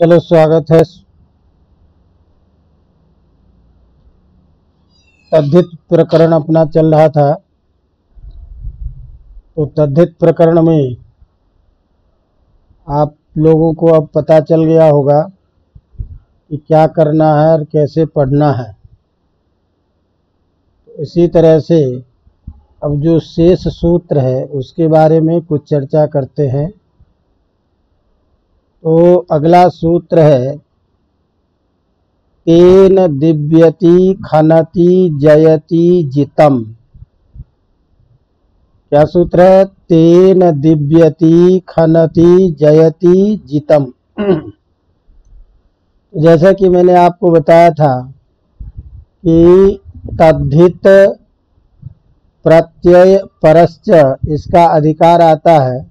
चलो स्वागत है। तद्धित प्रकरण अपना चल रहा था। तो तद्धित प्रकरण में आप लोगों को अब पता चल गया होगा कि क्या करना है और कैसे पढ़ना है। इसी तरह से अब जो शेष सूत्र है, उसके बारे में कुछ चर्चा करते हैं। तो अगला सूत्र है, तेन दिव्यति खनति जयति जितम। क्या सूत्र है? तेन दिव्यति खनति जयति जितम। जैसा कि मैंने आपको बताया था कि तद्धित प्रत्यय परश्च इसका अधिकार आता है।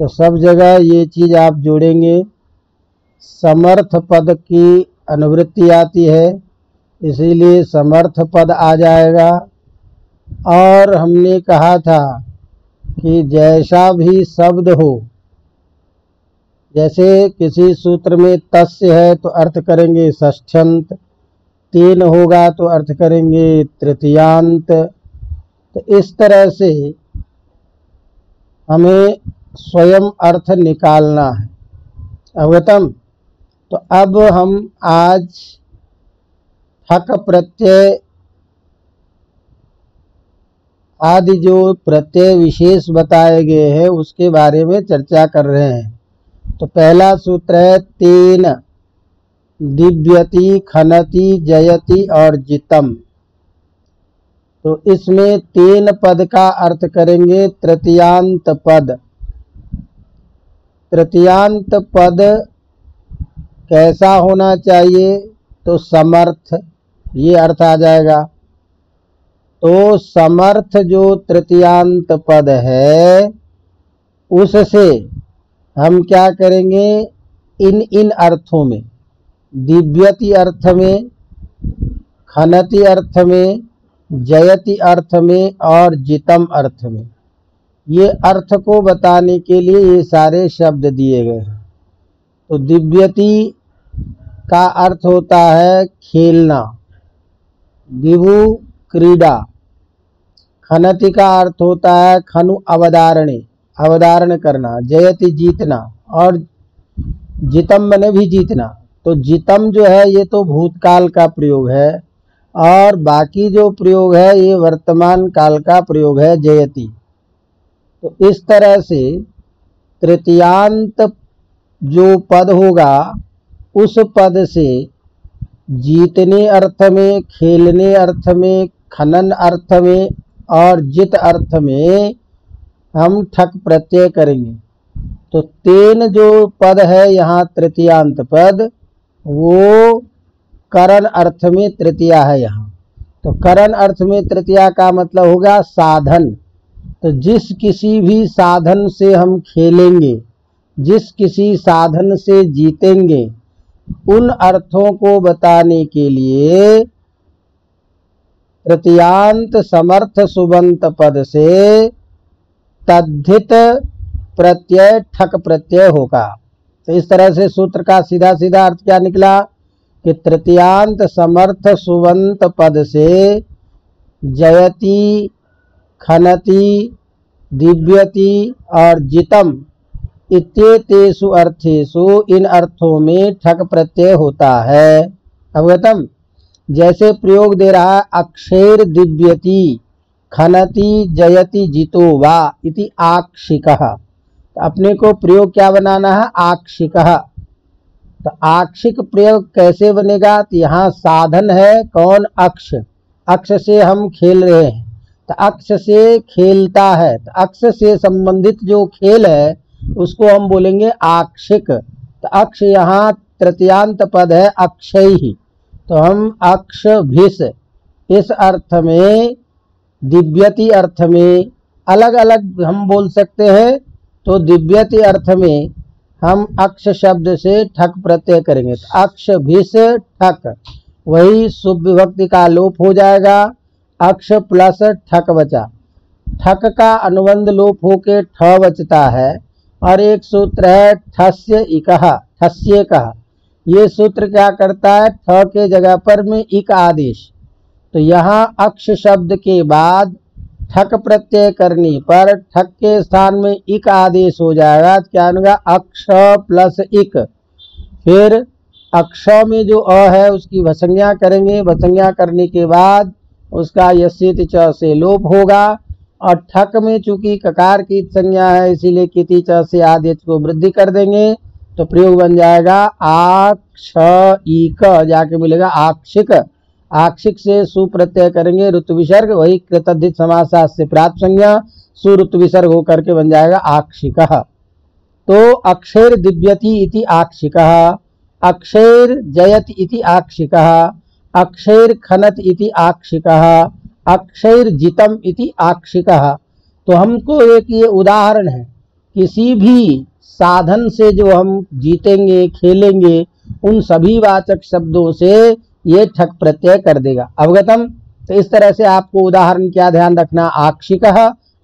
तो सब जगह ये चीज़ आप जोड़ेंगे। समर्थ पद की अनुवृत्ति आती है, इसीलिए समर्थ पद आ जाएगा। और हमने कहा था कि जैसा भी शब्द हो, जैसे किसी सूत्र में तस्य है तो अर्थ करेंगे षष्ठ्यंत, तीन होगा तो अर्थ करेंगे तृतीयांत। तो इस तरह से हमें स्वयं अर्थ निकालना है। अवगतम? तो अब हम आज ठक प्रत्यय आदि जो प्रत्यय विशेष बताए गए हैं, उसके बारे में चर्चा कर रहे हैं। तो पहला सूत्र है, तीन, दिव्यति, खनति, जयति और जितम। तो इसमें तीन पद का अर्थ करेंगे, तृतीयांत पद। तृतीयांत पद कैसा होना चाहिए? तो समर्थ, ये अर्थ आ जाएगा। तो समर्थ जो तृतीयांत पद है, उससे हम क्या करेंगे? इन इन अर्थों में, दिव्यति अर्थ में, खनति अर्थ में, जयति अर्थ में और जितम अर्थ में। ये अर्थ को बताने के लिए ये सारे शब्द दिए गए तो दिव्यति का अर्थ होता है खेलना। दिवु क्रीड़ा। खनति का अर्थ होता है खनु अवधारणे, अवधारण करना, जयति जीतना और जितम बने भी जीतना। तो जितम जो है ये तो भूतकाल का प्रयोग है और बाकी जो प्रयोग है ये वर्तमान काल का प्रयोग है जयति। तो इस तरह से तृतीयांत जो पद होगा, उस पद से जीतने अर्थ में, खेलने अर्थ में, खनन अर्थ में और जित अर्थ में हम ठक प्रत्यय करेंगे। तो तेन जो पद है यहाँ तृतीयांत पद, वो करण अर्थ में तृतीया है यहाँ। तो करण अर्थ में तृतीया का मतलब होगा साधन। तो जिस किसी भी साधन से हम खेलेंगे, जिस किसी साधन से जीतेंगे, उन अर्थों को बताने के लिए तृतीयांत समर्थ सुबंत पद से तद्धित प्रत्यय ठक प्रत्यय होगा। तो इस तरह से सूत्र का सीधा सीधा अर्थ क्या निकला कि तृतीयांत समर्थ सुवंत पद से जयति खनति, दिव्यति और जितम इत्येतेषु अर्थेषु इन अर्थों में ठक प्रत्यय होता है। अवगतम? जैसे प्रयोग दे रहा है अक्षर दिव्यति, खनति, जयति, जितो वा इति आक्षिक। तो अपने को प्रयोग क्या बनाना है? आक्षिक। तो आक्षिक प्रयोग कैसे बनेगा? तो यहाँ साधन है, कौन? अक्ष। अक्ष से हम खेल रहे हैं। तो अक्ष से खेलता है। तो अक्ष से संबंधित जो खेल है, उसको हम बोलेंगे आक्षिक। तो अक्ष यहाँ तृतीयांत पद है, अक्षय। ही तो हम अक्ष भिस इस अर्थ में, दिव्यति अर्थ में अलग अलग हम बोल सकते हैं। तो दिव्यति अर्थ में हम अक्ष शब्द से ठक प्रत्यय करेंगे। तो अक्ष भिस ठक। वही शुभ विभक्ति का लोप हो जाएगा। अक्ष प्लस ठक बचा ठक का अनुबंध लोप होके ठ बचता है, और एक सूत्र है ठस्य इकह ठस्य कहा ये सूत्र क्या करता है? ठ के जगह पर में इक आदेश। तो यहाँ अक्ष शब्द के बाद ठक प्रत्यय करने पर ठक के स्थान में इक आदेश हो जाएगा तो क्या होगा अक्ष प्लस इक। फिर अक्ष में जो अ है, उसकी भसंज्ञा करेंगे। भसंज्ञा करने के बाद उसका यशित च से लोप होगा और ठक में चूँकि ककार की संज्ञा है, इसीलिए किति च से आदेश को वृद्धि कर देंगे तो प्रयोग बन जाएगा आक्ष जाके मिलेगा आक्षिक। आक्षिक से सुप्रत्यय करेंगे, ऋतु विसर्ग, वही कृतधित समासात से प्राप्त संज्ञा, सुऋतु विसर्ग होकर के बन जाएगा आक्षिक। तो अक्षर दिव्यति इति आक्षिक अक्षर जयत इति आक्षिक। अक्षर खनत इति आक्षिक अक्षर जितम इति आक्षिक। तो हमको एक ये उदाहरण है किसी भी साधन से जो हम जीतेंगे, खेलेंगे, उन सभी वाचक शब्दों से ये ठक प्रत्यय कर देगा। अवगतम? तो इस तरह से आपको उदाहरण क्या ध्यान रखना? आक्षिक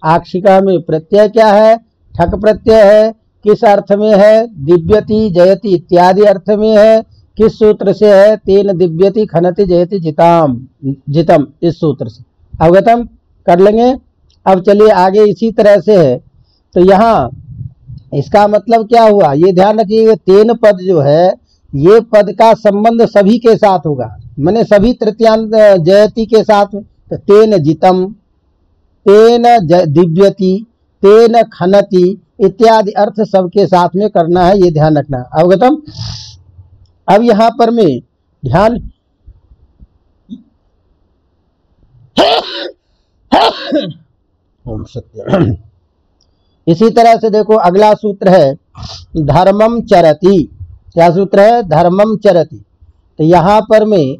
आक्षिक में प्रत्यय क्या है? ठक प्रत्यय है, किस अर्थ में है? दिव्यति, जयति इत्यादि अर्थ में है। किस सूत्र से है? तेन दिव्यति खनति जयति जिताम। जितम, इस सूत्र से। अवगतम कर लेंगे। अब चलिए आगे इसी तरह से है। तो यहाँ इसका मतलब क्या हुआ? ये ध्यान रखिए तेन पद जो है, ये पद का संबंध सभी के साथ होगा। मैंने सभी तृतीयांत जयति के साथ तो तेन जितम, तेन दिव्यति, तेन खनति इत्यादि अर्थ सबके साथ में करना है, ये ध्यान रखना। अवगतम अब यहाँ पर मैं ध्यान इसी तरह से देखो, अगला सूत्र है धर्मम चरती। क्या सूत्र है? धर्मम चरती। तो यहाँ पर मैं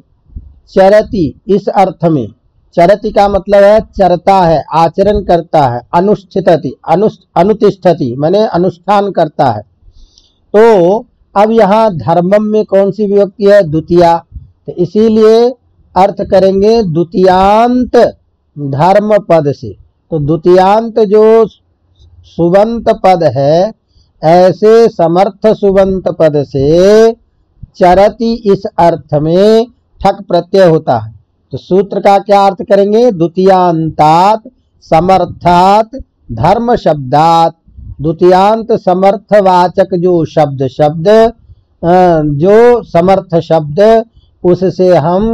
चरती इस अर्थ में। चरति का मतलब है, चरता है, आचरण करता है अनुष्ठित अनुष्ठितति अनुतिष्ठति, मैंने अनुष्ठान करता है। तो अब यहाँ धर्मम में कौन सी विभक्ति है? द्वितीया। तो इसीलिए अर्थ करेंगे द्वितीयांत धर्म पद से। तो द्वितीयांत जो सुबंत पद है, ऐसे समर्थ सुबंत पद से चरति इस अर्थ में ठक प्रत्यय होता है। तो सूत्र का क्या अर्थ करेंगे? द्वितीयांतात समर्थात धर्म शब्दात। द्वितीयांत समर्थवाचक जो शब्द शब्द जो समर्थ शब्द, उससे हम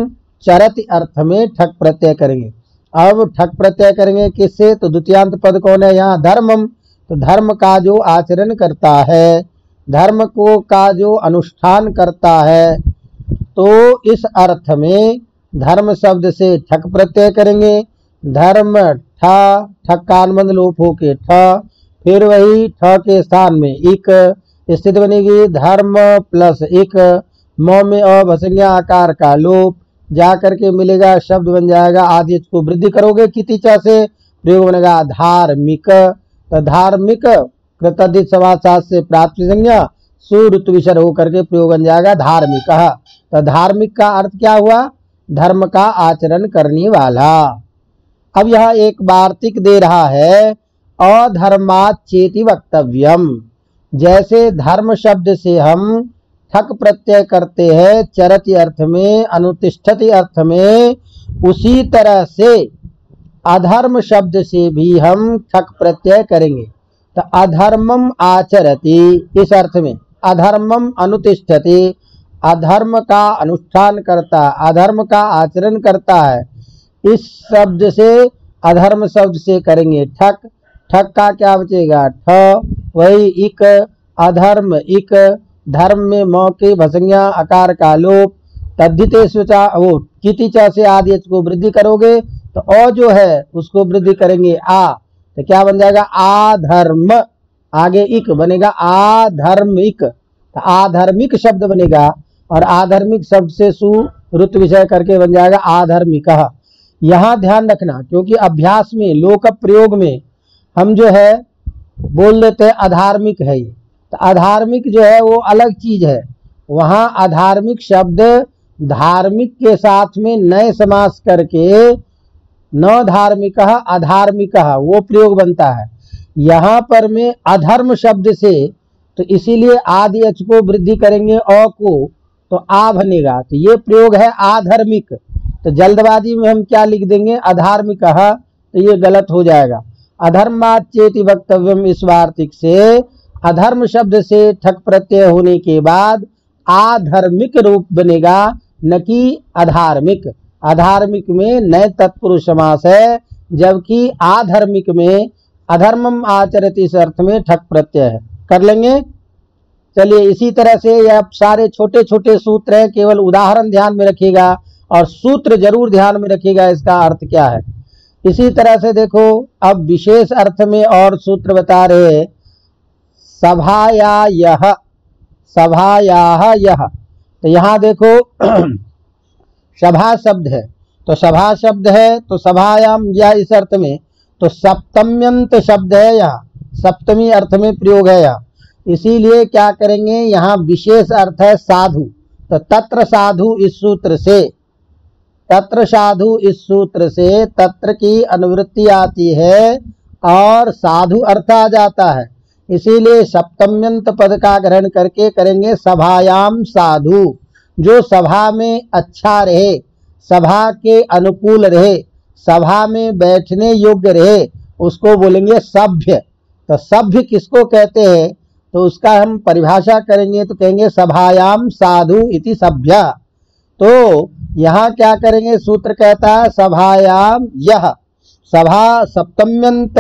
चरत अर्थ में ठक प्रत्यय करेंगे। अब ठक प्रत्यय करेंगे किससे? तो द्वितीयांत पद कौन है? यहाँ धर्मम। तो धर्म का जो आचरण करता है, धर्म को का जो अनुष्ठान करता है तो इस अर्थ में धर्म शब्द से ठक प्रत्यय करेंगे। धर्म ठ ठक का अनुबंध लोप होके ठ फिर वही ठ के स्थान में एक स्थिति बनेगी धर्म प्लस एक म में अभसंज्ञा आकार का लोप। जा करके मिलेगा, शब्द बन जाएगा, आदि को वृद्धि करोगे कितिचा से। प्रयोग बनेगा धार्मिक। तो धार्मिक कृतधित समाचार से प्राप्त संज्ञा सुऋतु विषय होकर के प्रयोग बन जाएगा धार्मिक। तो धार्मिक का अर्थ क्या हुआ? धर्म का आचरण करने वाला। अब यह एक वार्तिक दे रहा है। अधर्मात चेति वक्तव्यम। जैसे धर्म शब्द से हम ठक प्रत्यय करते हैं, चरति अर्थ में, अनुतिष्ठति अर्थ में, उसी तरह से अधर्म शब्द से भी हम ठक प्रत्यय करेंगे। तो अधर्मम आचरति, इस अर्थ में। अधर्मम अनुतिष्ठति, अधर्म का अनुष्ठान करता है अधर्म का आचरण करता है। इस शब्द से, अधर्म शब्द से करेंगे ठक ठक का क्या बचेगा? ठ वही इक, अधर्म, इक, धर्म में मौके, भसंज्ञा, आकार का लोप, तद्धित वो कितिचा से आदि को वृद्धि करोगे तो अ जो है, उसको वृद्धि करेंगे आ। तो क्या बन जाएगा? आधर्म। आगे इक बनेगा आधर्मिक। तो आधर्मिक शब्द बनेगा, और आधर्मिक शब्द से सु रुत विषय करके बन जाएगा आधर्मिक। यहाँ ध्यान रखना, क्योंकि अभ्यास में, लोक प्रयोग में हम जो है, बोल देते हैं अधार्मिक है ये। तो अधार्मिक जो है, वो अलग चीज़ है। वहाँ अधार्मिक शब्द धार्मिक के साथ में नए समास करके न धार्मिक अधार्मिक, वो प्रयोग बनता है। यहाँ पर में अधर्म शब्द से तो इसीलिए आदि अच को वृद्धि करेंगे, अ को तो आ बनेगा। तो ये प्रयोग है आधर्मिक तो जल्दबाजी में हम क्या लिख देंगे? अधार्मिक तो ये गलत हो जाएगा। अधर्मात चेति वक्तव्यम इस वार्तिक से। अधर्म शब्द से ठक प्रत्यय होने के बाद आधर्मिक रूप बनेगा, न कि अधार्मिक। अधार्मिक में नए तत्पुरुष समास है, जबकि आधर्मिक में अधर्मम आचरित इस अर्थ में ठक प्रत्यय है। कर लेंगे? चलिए, इसी तरह से यह सारे छोटे छोटे सूत्र हैं, केवल उदाहरण ध्यान में रखिएगा और सूत्र ज़रूर ध्यान में रखिएगा, इसका अर्थ क्या है? इसी तरह से देखो, अब विशेष अर्थ में और सूत्र बता रहे सभाया यह सभाया यह। तो यहाँ देखो, सभा शब्द है। तो सभा शब्द है तो सभायाम या इस अर्थ में। तो सप्तम्यंत शब्द है यहाँ, सप्तमी अर्थ में प्रयोग है यहाँ। इसीलिए क्या करेंगे, यहाँ विशेष अर्थ है साधु। तो तत्र साधु इस सूत्र से। तत्र साधु इस सूत्र से तत्र की अनुवृत्ति आती है और साधु अर्थ आ जाता है। इसीलिए सप्तम्यंत पद का ग्रहण करके करेंगे सभायाम साधु। जो सभा में अच्छा रहे, सभा के अनुकूल रहे, सभा में बैठने योग्य रहे, उसको बोलेंगे सभ्य। तो सभ्य किसको कहते हैं? तो उसका हम परिभाषा करेंगे तो कहेंगे सभायाम साधु इति सभ्य। तो यहाँ क्या करेंगे? सूत्र कहता है सभायाम यह सभा सप्तम्यंत,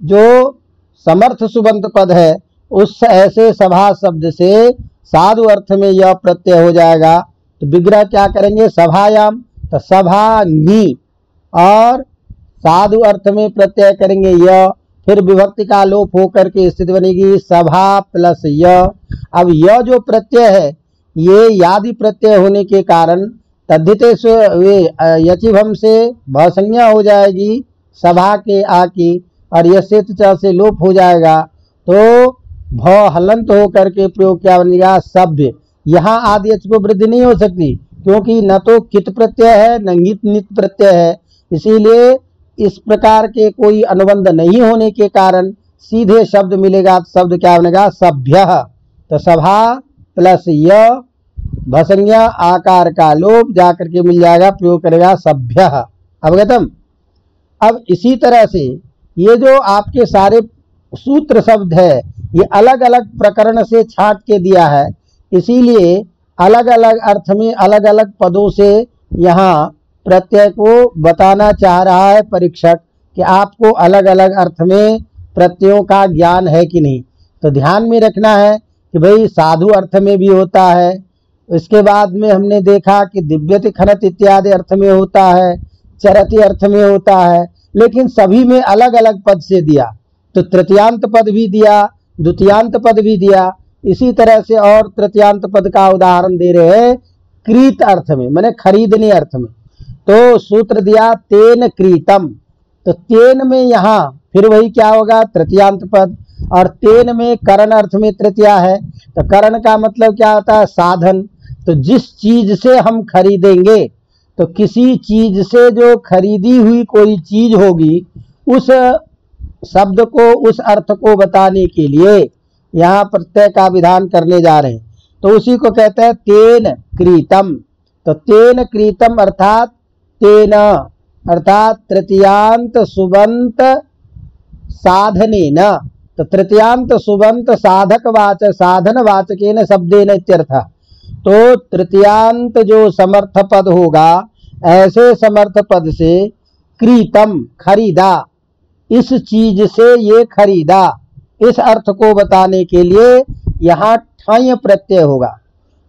जो समर्थ सुबंत पद है, उस ऐसे सभा शब्द से साधु अर्थ में यह प्रत्यय हो जाएगा। तो विग्रह क्या करेंगे? सभायाम तो सभा नी। और साधु अर्थ में प्रत्यय करेंगे यह फिर विभक्ति का लोप होकर के स्थिति बनेगी सभा प्लस य। अब यह जो प्रत्यय है, ये यादि प्रत्यय होने के कारण तद्धितेश वे यचिभम से भसंज्ञा हो जाएगी, सभा के आ की और यशेत से लोप हो जाएगा। तो भ हलंत होकर के प्रयोग क्या बनेगा सभ्य। यहाँ आदि यच को वृद्धि नहीं हो सकती, क्योंकि न तो कित प्रत्यय है, न नित नित प्रत्यय है। इसीलिए इस प्रकार के कोई अनुबंध नहीं होने के कारण सीधे शब्द मिलेगा, शब्द क्या बनेगा? सभ्य। तो सभा प्लस य भसंज्ञा आकार का लोप जाकर के मिल जाएगा, प्रयोग करेगा सभ्य। अवगतम अब इसी तरह से ये जो आपके सारे सूत्र शब्द है, ये अलग अलग प्रकरण से छाट के दिया है। इसीलिए अलग अलग अर्थ में अलग अलग पदों से यहाँ प्रत्यय को बताना चाह रहा है परीक्षक कि आपको अलग अलग अर्थ में प्रत्ययों का ज्ञान है कि नहीं। तो ध्यान में रखना है कि भाई साधु अर्थ में भी होता है इसके बाद में हमने देखा कि दिव्यति खनत इत्यादि अर्थ में होता है, चरति अर्थ में होता है, लेकिन सभी में अलग अलग पद से दिया। तो तृतीयांत पद भी दिया, द्वितीयांत पद भी दिया। इसी तरह से और तृतीयांत पद का उदाहरण दे रहे हैं क्रीत अर्थ में, मैंने खरीदने अर्थ में। तो सूत्र दिया तेन क्रीतम। तो तेन में यहाँ फिर वही क्या होगा? तृतीयांत पद। और तेन में करण अर्थ में तृतीया है। तो करण का मतलब क्या होता है? साधन। तो जिस चीज़ से हम खरीदेंगे तो किसी चीज़ से जो खरीदी हुई कोई चीज़ होगी, उस शब्द को, उस अर्थ को बताने के लिए यहाँ प्रत्यय का विधान करने जा रहे हैं। तो उसी को कहते हैं तेन क्रीतम। तो तेन क्रीतम अर्थात तेन, अर्थात तृतीयांत सुबंत साधने न तो तृतीयांत सुबंत साधक वाच, साधन वाचक शब्देन इत्यर्थ। तो तृतीयांत जो समर्थ पद होगा, ऐसे समर्थ पद से क्रीतम, खरीदा। इस चीज़ से ये खरीदा। इस अर्थ को बताने के लिए यहाँ ठय प्रत्यय होगा।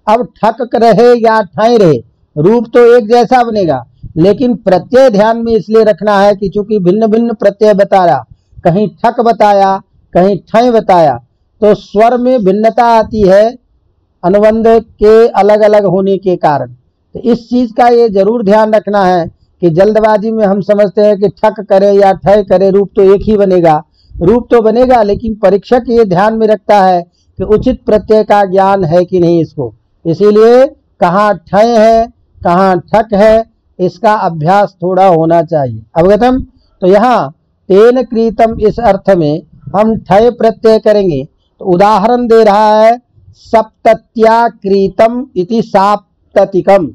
अब ठक रहे या ठय रहे, रूप तो एक जैसा बनेगा, लेकिन प्रत्यय ध्यान में इसलिए रखना है कि चूँकि भिन्न भिन्न प्रत्यय बताया, कहीं ठक बताया, कहीं ठय बताया तो स्वर में भिन्नता आती है अनुबंध के अलग अलग होने के कारण। तो इस चीज़ का ये ज़रूर ध्यान रखना है कि जल्दबाजी में हम समझते हैं कि ठक करे या ठय करे, रूप तो एक ही बनेगा। रूप तो बनेगा, लेकिन परीक्षक ये ध्यान में रखता है कि उचित प्रत्यय का ज्ञान है कि नहीं इसको। इसीलिए कहाँ ठय है, कहाँ ठक है, इसका अभ्यास थोड़ा होना चाहिए। अवगतम तो यहाँ तेन क्रीतम इस अर्थ में हम ठय प्रत्यय करेंगे। तो उदाहरण दे रहा है सप्तत्याकृतम इति साप्ततिकम।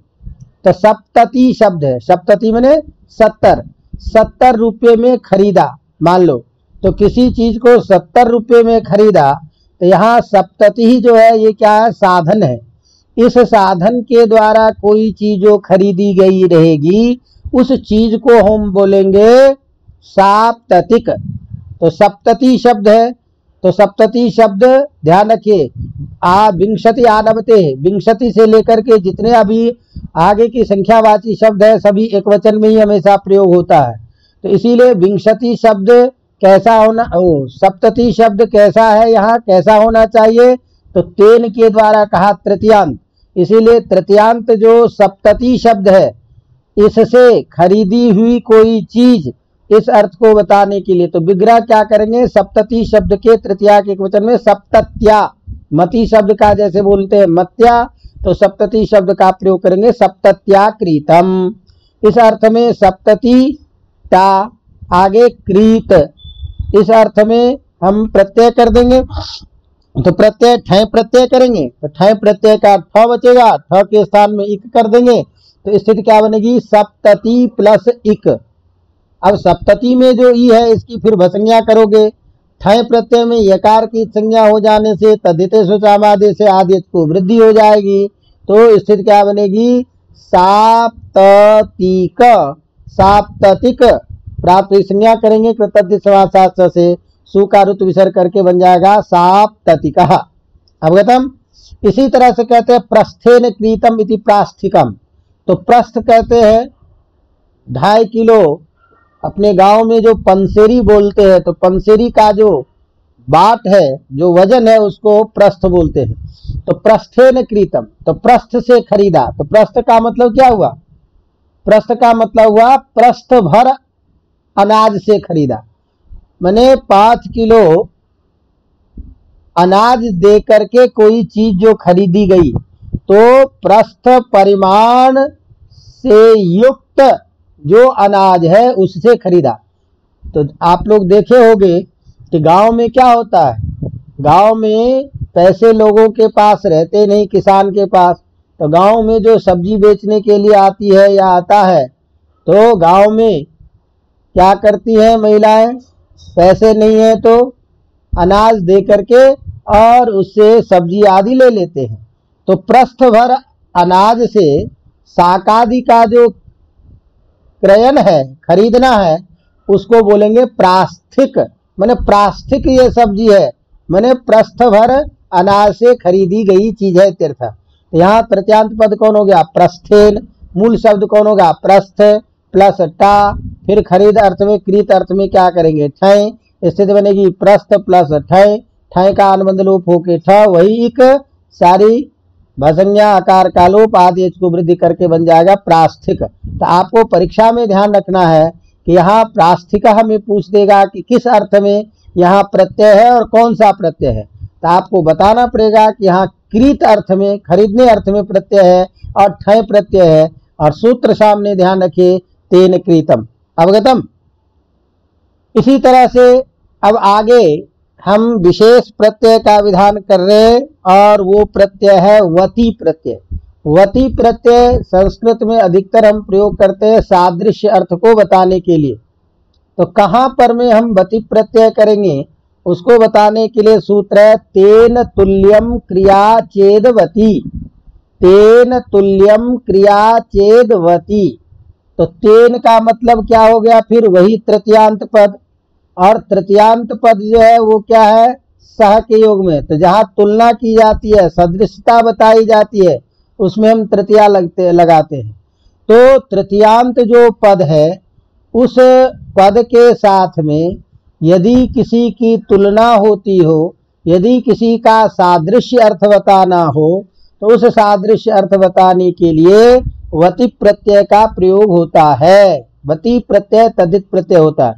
तो सप्तति शब्द है। सप्तति मैंने सत्तर। सत्तर रुपये में खरीदा, मान लो। तो किसी चीज़ को सत्तर रुपये में खरीदा तो यहाँ सप्तति ही जो है, ये क्या है? साधन है। इस साधन के द्वारा कोई चीज़ जो खरीदी गई रहेगी, उस चीज़ को हम बोलेंगे साप्ततिक। तो सप्तति शब्द है। तो सप्तति शब्द ध्यान रखिए। आ विंशति आनबते विंशति से लेकर के जितने अभी आगे की संख्यावाची शब्द है, सभी एक वचन में ही हमेशा प्रयोग होता है। तो इसीलिए विंशति शब्द कैसा होना, ओ, सप्तति शब्द कैसा है यहाँ, कैसा होना चाहिए? तो तेन के द्वारा कहा तृतीयांत। इसीलिए तृतीयांत जो सप्तति शब्द है, इससे खरीदी हुई कोई चीज़ इस अर्थ को बताने के लिए तो विग्रह क्या करेंगे? सप्तति शब्द के तृतीया के वचन में सप्तत्या। मति शब्द का जैसे बोलते हैं, मत्या तो सप्तति शब्द का प्रयोग करेंगे, सप्तत्या क्रीतम। इस अर्थ में सप्तति ता, आगे क्रीत। इस अर्थ में हम प्रत्यय कर देंगे तो प्रत्यय, ठय प्रत्यय करेंगे तो ठय प्रत्यय का ठ बचेगा, ठ के स्थान में इक कर देंगे तो स्थिति क्या बनेगी? सप्तति प्लस इक। अब सप्तति में जो ई है, इसकी फिर भसंज्ञा करोगे। ठय प्रत्यय में यकार की संज्ञा हो जाने से तदित सुचामादे से आदित को वृद्धि हो जाएगी। तो स्थिति क्या बनेगी? साप्तिक साप्तिक प्राप्त संज्ञा करेंगे कृतज्ञ समासास्त्र से सु का विसर्ग करके बन जाएगा साप्तिक अवगतम इसी तरह से कहते हैं, प्रस्थेन क्रीतम इति प्रास्थिकम। तो प्रस्थ कहते हैं, ढाई किलो अपने गाँव में जो पंसेरी बोलते हैं तो पंसेरी का जो बात है, जो वज़न है, उसको प्रस्थ बोलते हैं। तो प्रस्थे न क्रीतम तो प्रस्थ से खरीदा। तो प्रस्थ का मतलब क्या हुआ? प्रस्थ का मतलब हुआ, प्रस्थ भर अनाज से खरीदा। मैंने पाँच किलो अनाज दे करके कोई चीज़ जो खरीदी गई तो प्रस्थ परिमाण से युक्त जो अनाज है उससे खरीदा। तो आप लोग देखे होंगे कि गाँव में क्या होता है। गाँव में पैसे लोगों के पास रहते नहीं, किसान के पास। तो गाँव में जो सब्ज़ी बेचने के लिए आती है या आता है तो गाँव में क्या करती है महिलाएँ? पैसे नहीं है तो अनाज दे करके और उससे सब्ज़ी आदि ले लेते हैं। तो प्रस्थ भर अनाज से साकादि का जो क्रयन है, खरीदना है, उसको बोलेंगे प्रास्थिक। मैंने प्रास्थिक ये सब्ज़ी है, मैंने प्रस्थ भर अनाज से खरीदी गई चीज़ है तीर्थ। यहाँ प्रत्यांत पद कौन हो गया? प्रस्थेन। मूल शब्द कौन होगा प्रस्थ, प्लस टा। फिर खरीद अर्थ में कृत अर्थ में क्या करेंगे? ठय स्थिति बनेगी प्रस्थ प्लस ठय ठय का अनुबंध लोप होके ठ। वही एक सारी भसंज्ञा आकार का लोप आदि को वृद्धि करके बन जाएगा प्रास्थिक। तो आपको परीक्षा में ध्यान रखना है कि यहाँ प्रास्थिक हमें पूछ देगा कि किस अर्थ में यहाँ प्रत्यय है और कौन सा प्रत्यय है। तो आपको बताना पड़ेगा कि यहाँ कृत अर्थ में, खरीदने अर्थ में प्रत्यय है और ठय प्रत्यय है। और सूत्र सामने ध्यान रखिए, तेन कृतम। अवगतम? इसी तरह से अब आगे हम विशेष प्रत्यय का विधान कर रहे हैं और वो प्रत्यय है वती प्रत्यय। वती प्रत्यय संस्कृत में अधिकतर हम प्रयोग करते हैं सादृश्य अर्थ को बताने के लिए। तो कहाँ पर में हम वती प्रत्यय करेंगे, उसको बताने के लिए सूत्र है, तेन तुल्यम क्रिया चेदवती तेन तुल्यम क्रिया चेदवती तो तेन का मतलब क्या हो गया? फिर वही तृतीयांत पद। और तृतीयांत पद जो है वो क्या है? सह के योग में। तो जहाँ तुलना की जाती है सदृशता बताई जाती है, उसमें हम तृतीया लगते, लगाते हैं। तो तृतीयांत जो पद है, उस पद के साथ में यदि किसी की तुलना होती हो, यदि किसी का सादृश्य अर्थ बताना हो तो उस सादृश्य अर्थ बताने के लिए वति प्रत्यय का प्रयोग होता है। वति प्रत्यय, तदित प्रत्यय होता है।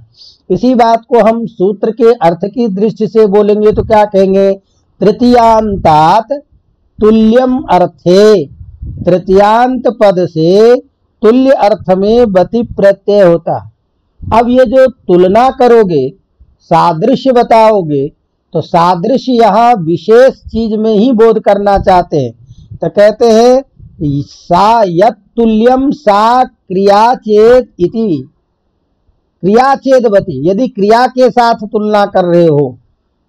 इसी बात को हम सूत्र के अर्थ की दृष्टि से बोलेंगे तो क्या कहेंगे? तृतीयांतात तुल्यम अर्थे। तृतीयांत पद से तुल्य अर्थ में बति प्रत्यय होता। अब ये जो तुलना करोगे, सादृश्य बताओगे तो सादृश्य यह विशेष चीज़ में ही बोध करना चाहते हैं। तो कहते हैं, सा यत तुल्यम सा क्रिया चेत इति। क्रिया चेदवती, यदि क्रिया के साथ तुलना कर रहे हो,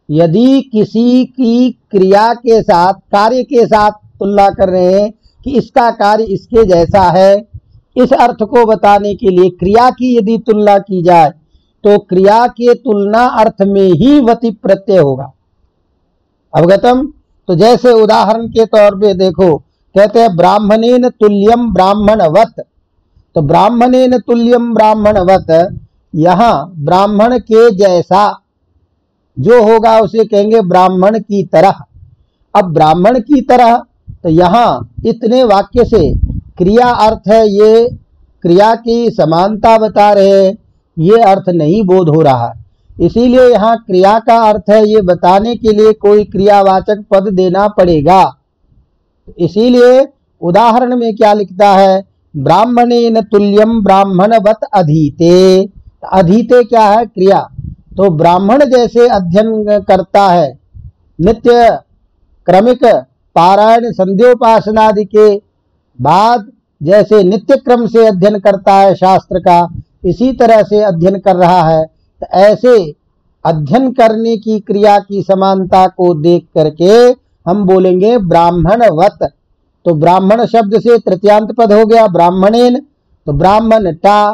यदि किसी की क्रिया के साथ, कार्य के साथ तुलना कर रहे हैं कि इसका कार्य इसके जैसा है, इस अर्थ को बताने के लिए क्रिया की यदि तुलना की जाए तो क्रिया के तुलना अर्थ में ही वति प्रत्यय होगा। अवगतम? तो जैसे उदाहरण के तौर पे देखो, कहते हैं, ब्राह्मणेन तुल्यम ब्राह्मणवत। तो ब्राह्मणेन तुल्यम ब्राह्मणवत यहाँ ब्राह्मण के जैसा। जो होगा उसे कहेंगे ब्राह्मण की तरह। अब ब्राह्मण की तरह तो यहाँ इतने वाक्य से क्रिया अर्थ है ये। क्रिया की समानता बता रहे ये अर्थ नहीं बोध हो रहा। इसीलिए यहाँ क्रिया का अर्थ है ये बताने के लिए कोई क्रियावाचक पद देना पड़ेगा। इसीलिए उदाहरण में क्या लिखता है? ब्राह्मणे तुल्यम ब्राह्मणवत अधीते। अधीते क्या है? क्रिया। तो ब्राह्मण जैसे अध्ययन करता है, नित्य क्रमिक पारायण संध्योपासनादि के बाद जैसे नित्य क्रम से अध्ययन करता है शास्त्र का, इसी तरह से अध्ययन कर रहा है। तो ऐसे अध्ययन करने की क्रिया की समानता को देख करके हम बोलेंगे ब्राह्मण वत तो ब्राह्मण शब्द से तृतीयांत पद हो गया ब्राह्मणेन। तो ब्राह्मण टा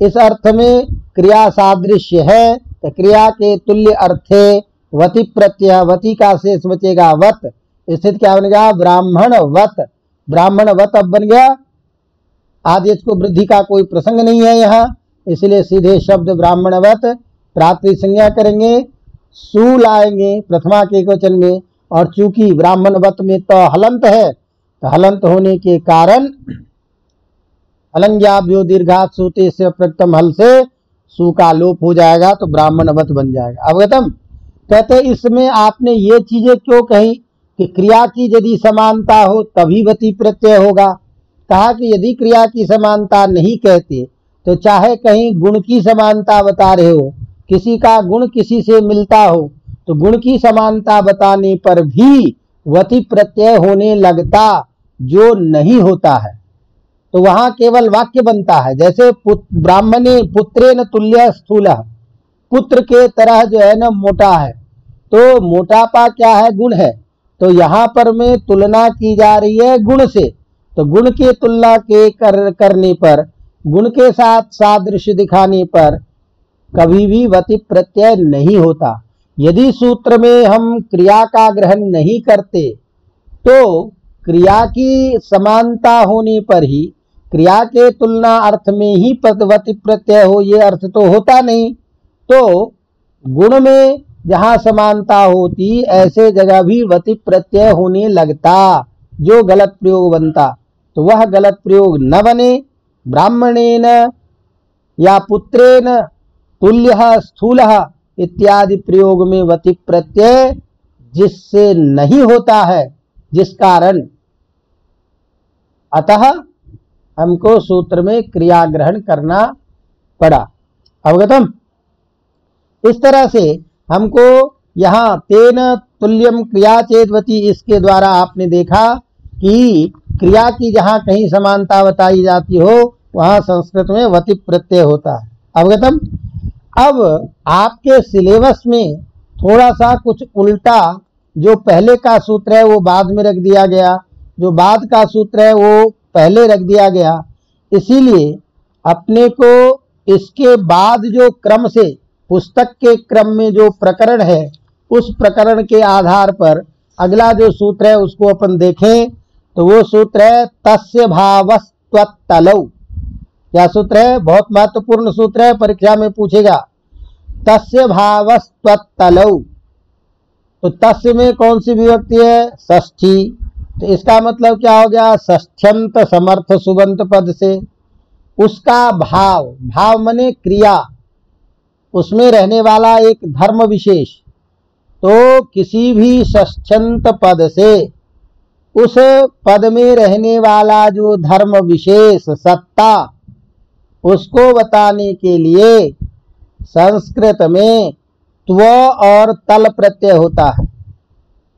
इस अर्थ में क्रिया सादृश्य है तो क्रिया के तुल्य अर्थे वति प्रत्यय, वति का शेष बचेगा वत। स्थित क्या बनेगा ब्राह्मण वत। ब्राह्मण वत अब बन गया। आदेश को वृद्धि का कोई प्रसंग नहीं है यहाँ। इसलिए सीधे शब्द ब्राह्मणवत प्राप्ति संज्ञा करेंगे, सु लाएँगे प्रथमा के वचन में, और चूँकि ब्राह्मणवत में तो हलंत है तो हलंत होने के कारण अलंग्याभ्यो दीर्घा सूते से प्रथम हल से सु का लोप हो जाएगा तो ब्राह्मणवत बन जाएगा। अवगतम? कहते इसमें आपने ये चीज़ें क्यों कही कि क्रिया की यदि समानता हो, तभी वती प्रत्यय होगा? कहा कि यदि क्रिया की समानता नहीं कहते तो चाहे कहीं गुण की समानता बता रहे हो, किसी का गुण किसी से मिलता हो तो गुण की समानता बताने पर भी वति प्रत्यय होने लगता, जो नहीं होता है। तो वहाँ केवल वाक्य बनता है। जैसे ब्राह्मणे पुत्रे न तुल्य स्थूल, पुत्र के तरह जो है ना मोटा है। तो मोटापा क्या है? गुण है। तो यहाँ पर में तुलना की जा रही है गुण से। तो गुण की तुलना के कर, करने पर, गुण के साथ सादृश्य दिखाने पर कभी भी वति प्रत्यय नहीं होता। यदि सूत्र में हम क्रिया का ग्रहण नहीं करते तो क्रिया की समानता होने पर ही क्रिया के तुलना अर्थ में ही पदवति प्रत्यय हो, ये अर्थ तो होता नहीं। तो गुण में जहाँ समानता होती, ऐसे जगह भी वति प्रत्यय होने लगता, जो गलत प्रयोग बनता। तो वह गलत प्रयोग न बने, ब्राह्मणेन या पुत्रेन, तुल्य, स्थूल इत्यादि प्रयोग में वति प्रत्यय जिससे नहीं होता है, जिस कारण। अतः हमको सूत्र में क्रिया ग्रहण करना पड़ा। अवगतम? इस तरह से हमको यहाँ तेन तुल्यम क्रिया चेतवती इसके द्वारा आपने देखा कि क्रिया की जहाँ कहीं समानता बताई जाती हो, वहाँ संस्कृत में वति प्रत्यय होता है। अवगतम? अब आपके सिलेबस में थोड़ा सा कुछ उल्टा जो पहले का सूत्र है वो बाद में रख दिया गया। जो बाद का सूत्र है वो पहले रख दिया गया। इसीलिए अपने को इसके बाद जो क्रम से, पुस्तक के क्रम में जो प्रकरण है, उस प्रकरण के आधार पर अगला जो सूत्र है, उसको अपन देखें तो वो सूत्र है, तस्य भावस्तलौ क्या सूत्र है? बहुत महत्वपूर्ण सूत्र है, परीक्षा में पूछेगा। तस्य भावस्तलौ तो तस्य में कौन सी विभक्ति है? ष्ठी तो इसका मतलब क्या हो गया? ष्ठ्यंत समर्थ सुबंत पद से। उसका भाव भाव मने क्रिया। उसमें रहने वाला एक धर्म विशेष। तो किसी भी ष्ठ्यंत पद से, उस पद में रहने वाला जो धर्म विशेष, सत्ता, उसको बताने के लिए संस्कृत में त्व और तल प्रत्यय होता है।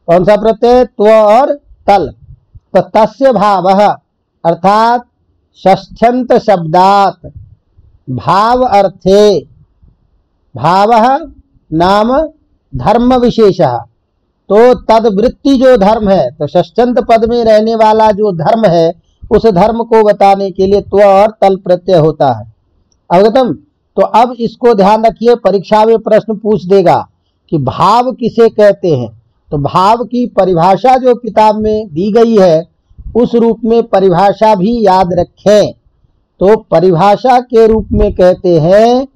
कौन सा प्रत्यय? त्व और तल। तो तस्य भाव अर्थात ष्ठ्यंत शब्दात। भाव अर्थे। भाव नाम धर्म विशेष। तो तदवृत्ति जो धर्म है तो ष्ठ्यंत पद में रहने वाला जो धर्म है, उस धर्म को बताने के लिए त्व और तल प्रत्यय होता है। अवगतम? तो अब इसको ध्यान रखिए, परीक्षा में प्रश्न पूछ देगा कि भाव किसे कहते हैं? तो भाव की परिभाषा जो किताब में दी गई है, उस रूप में परिभाषा भी याद रखें। तो परिभाषा के रूप में कहते हैं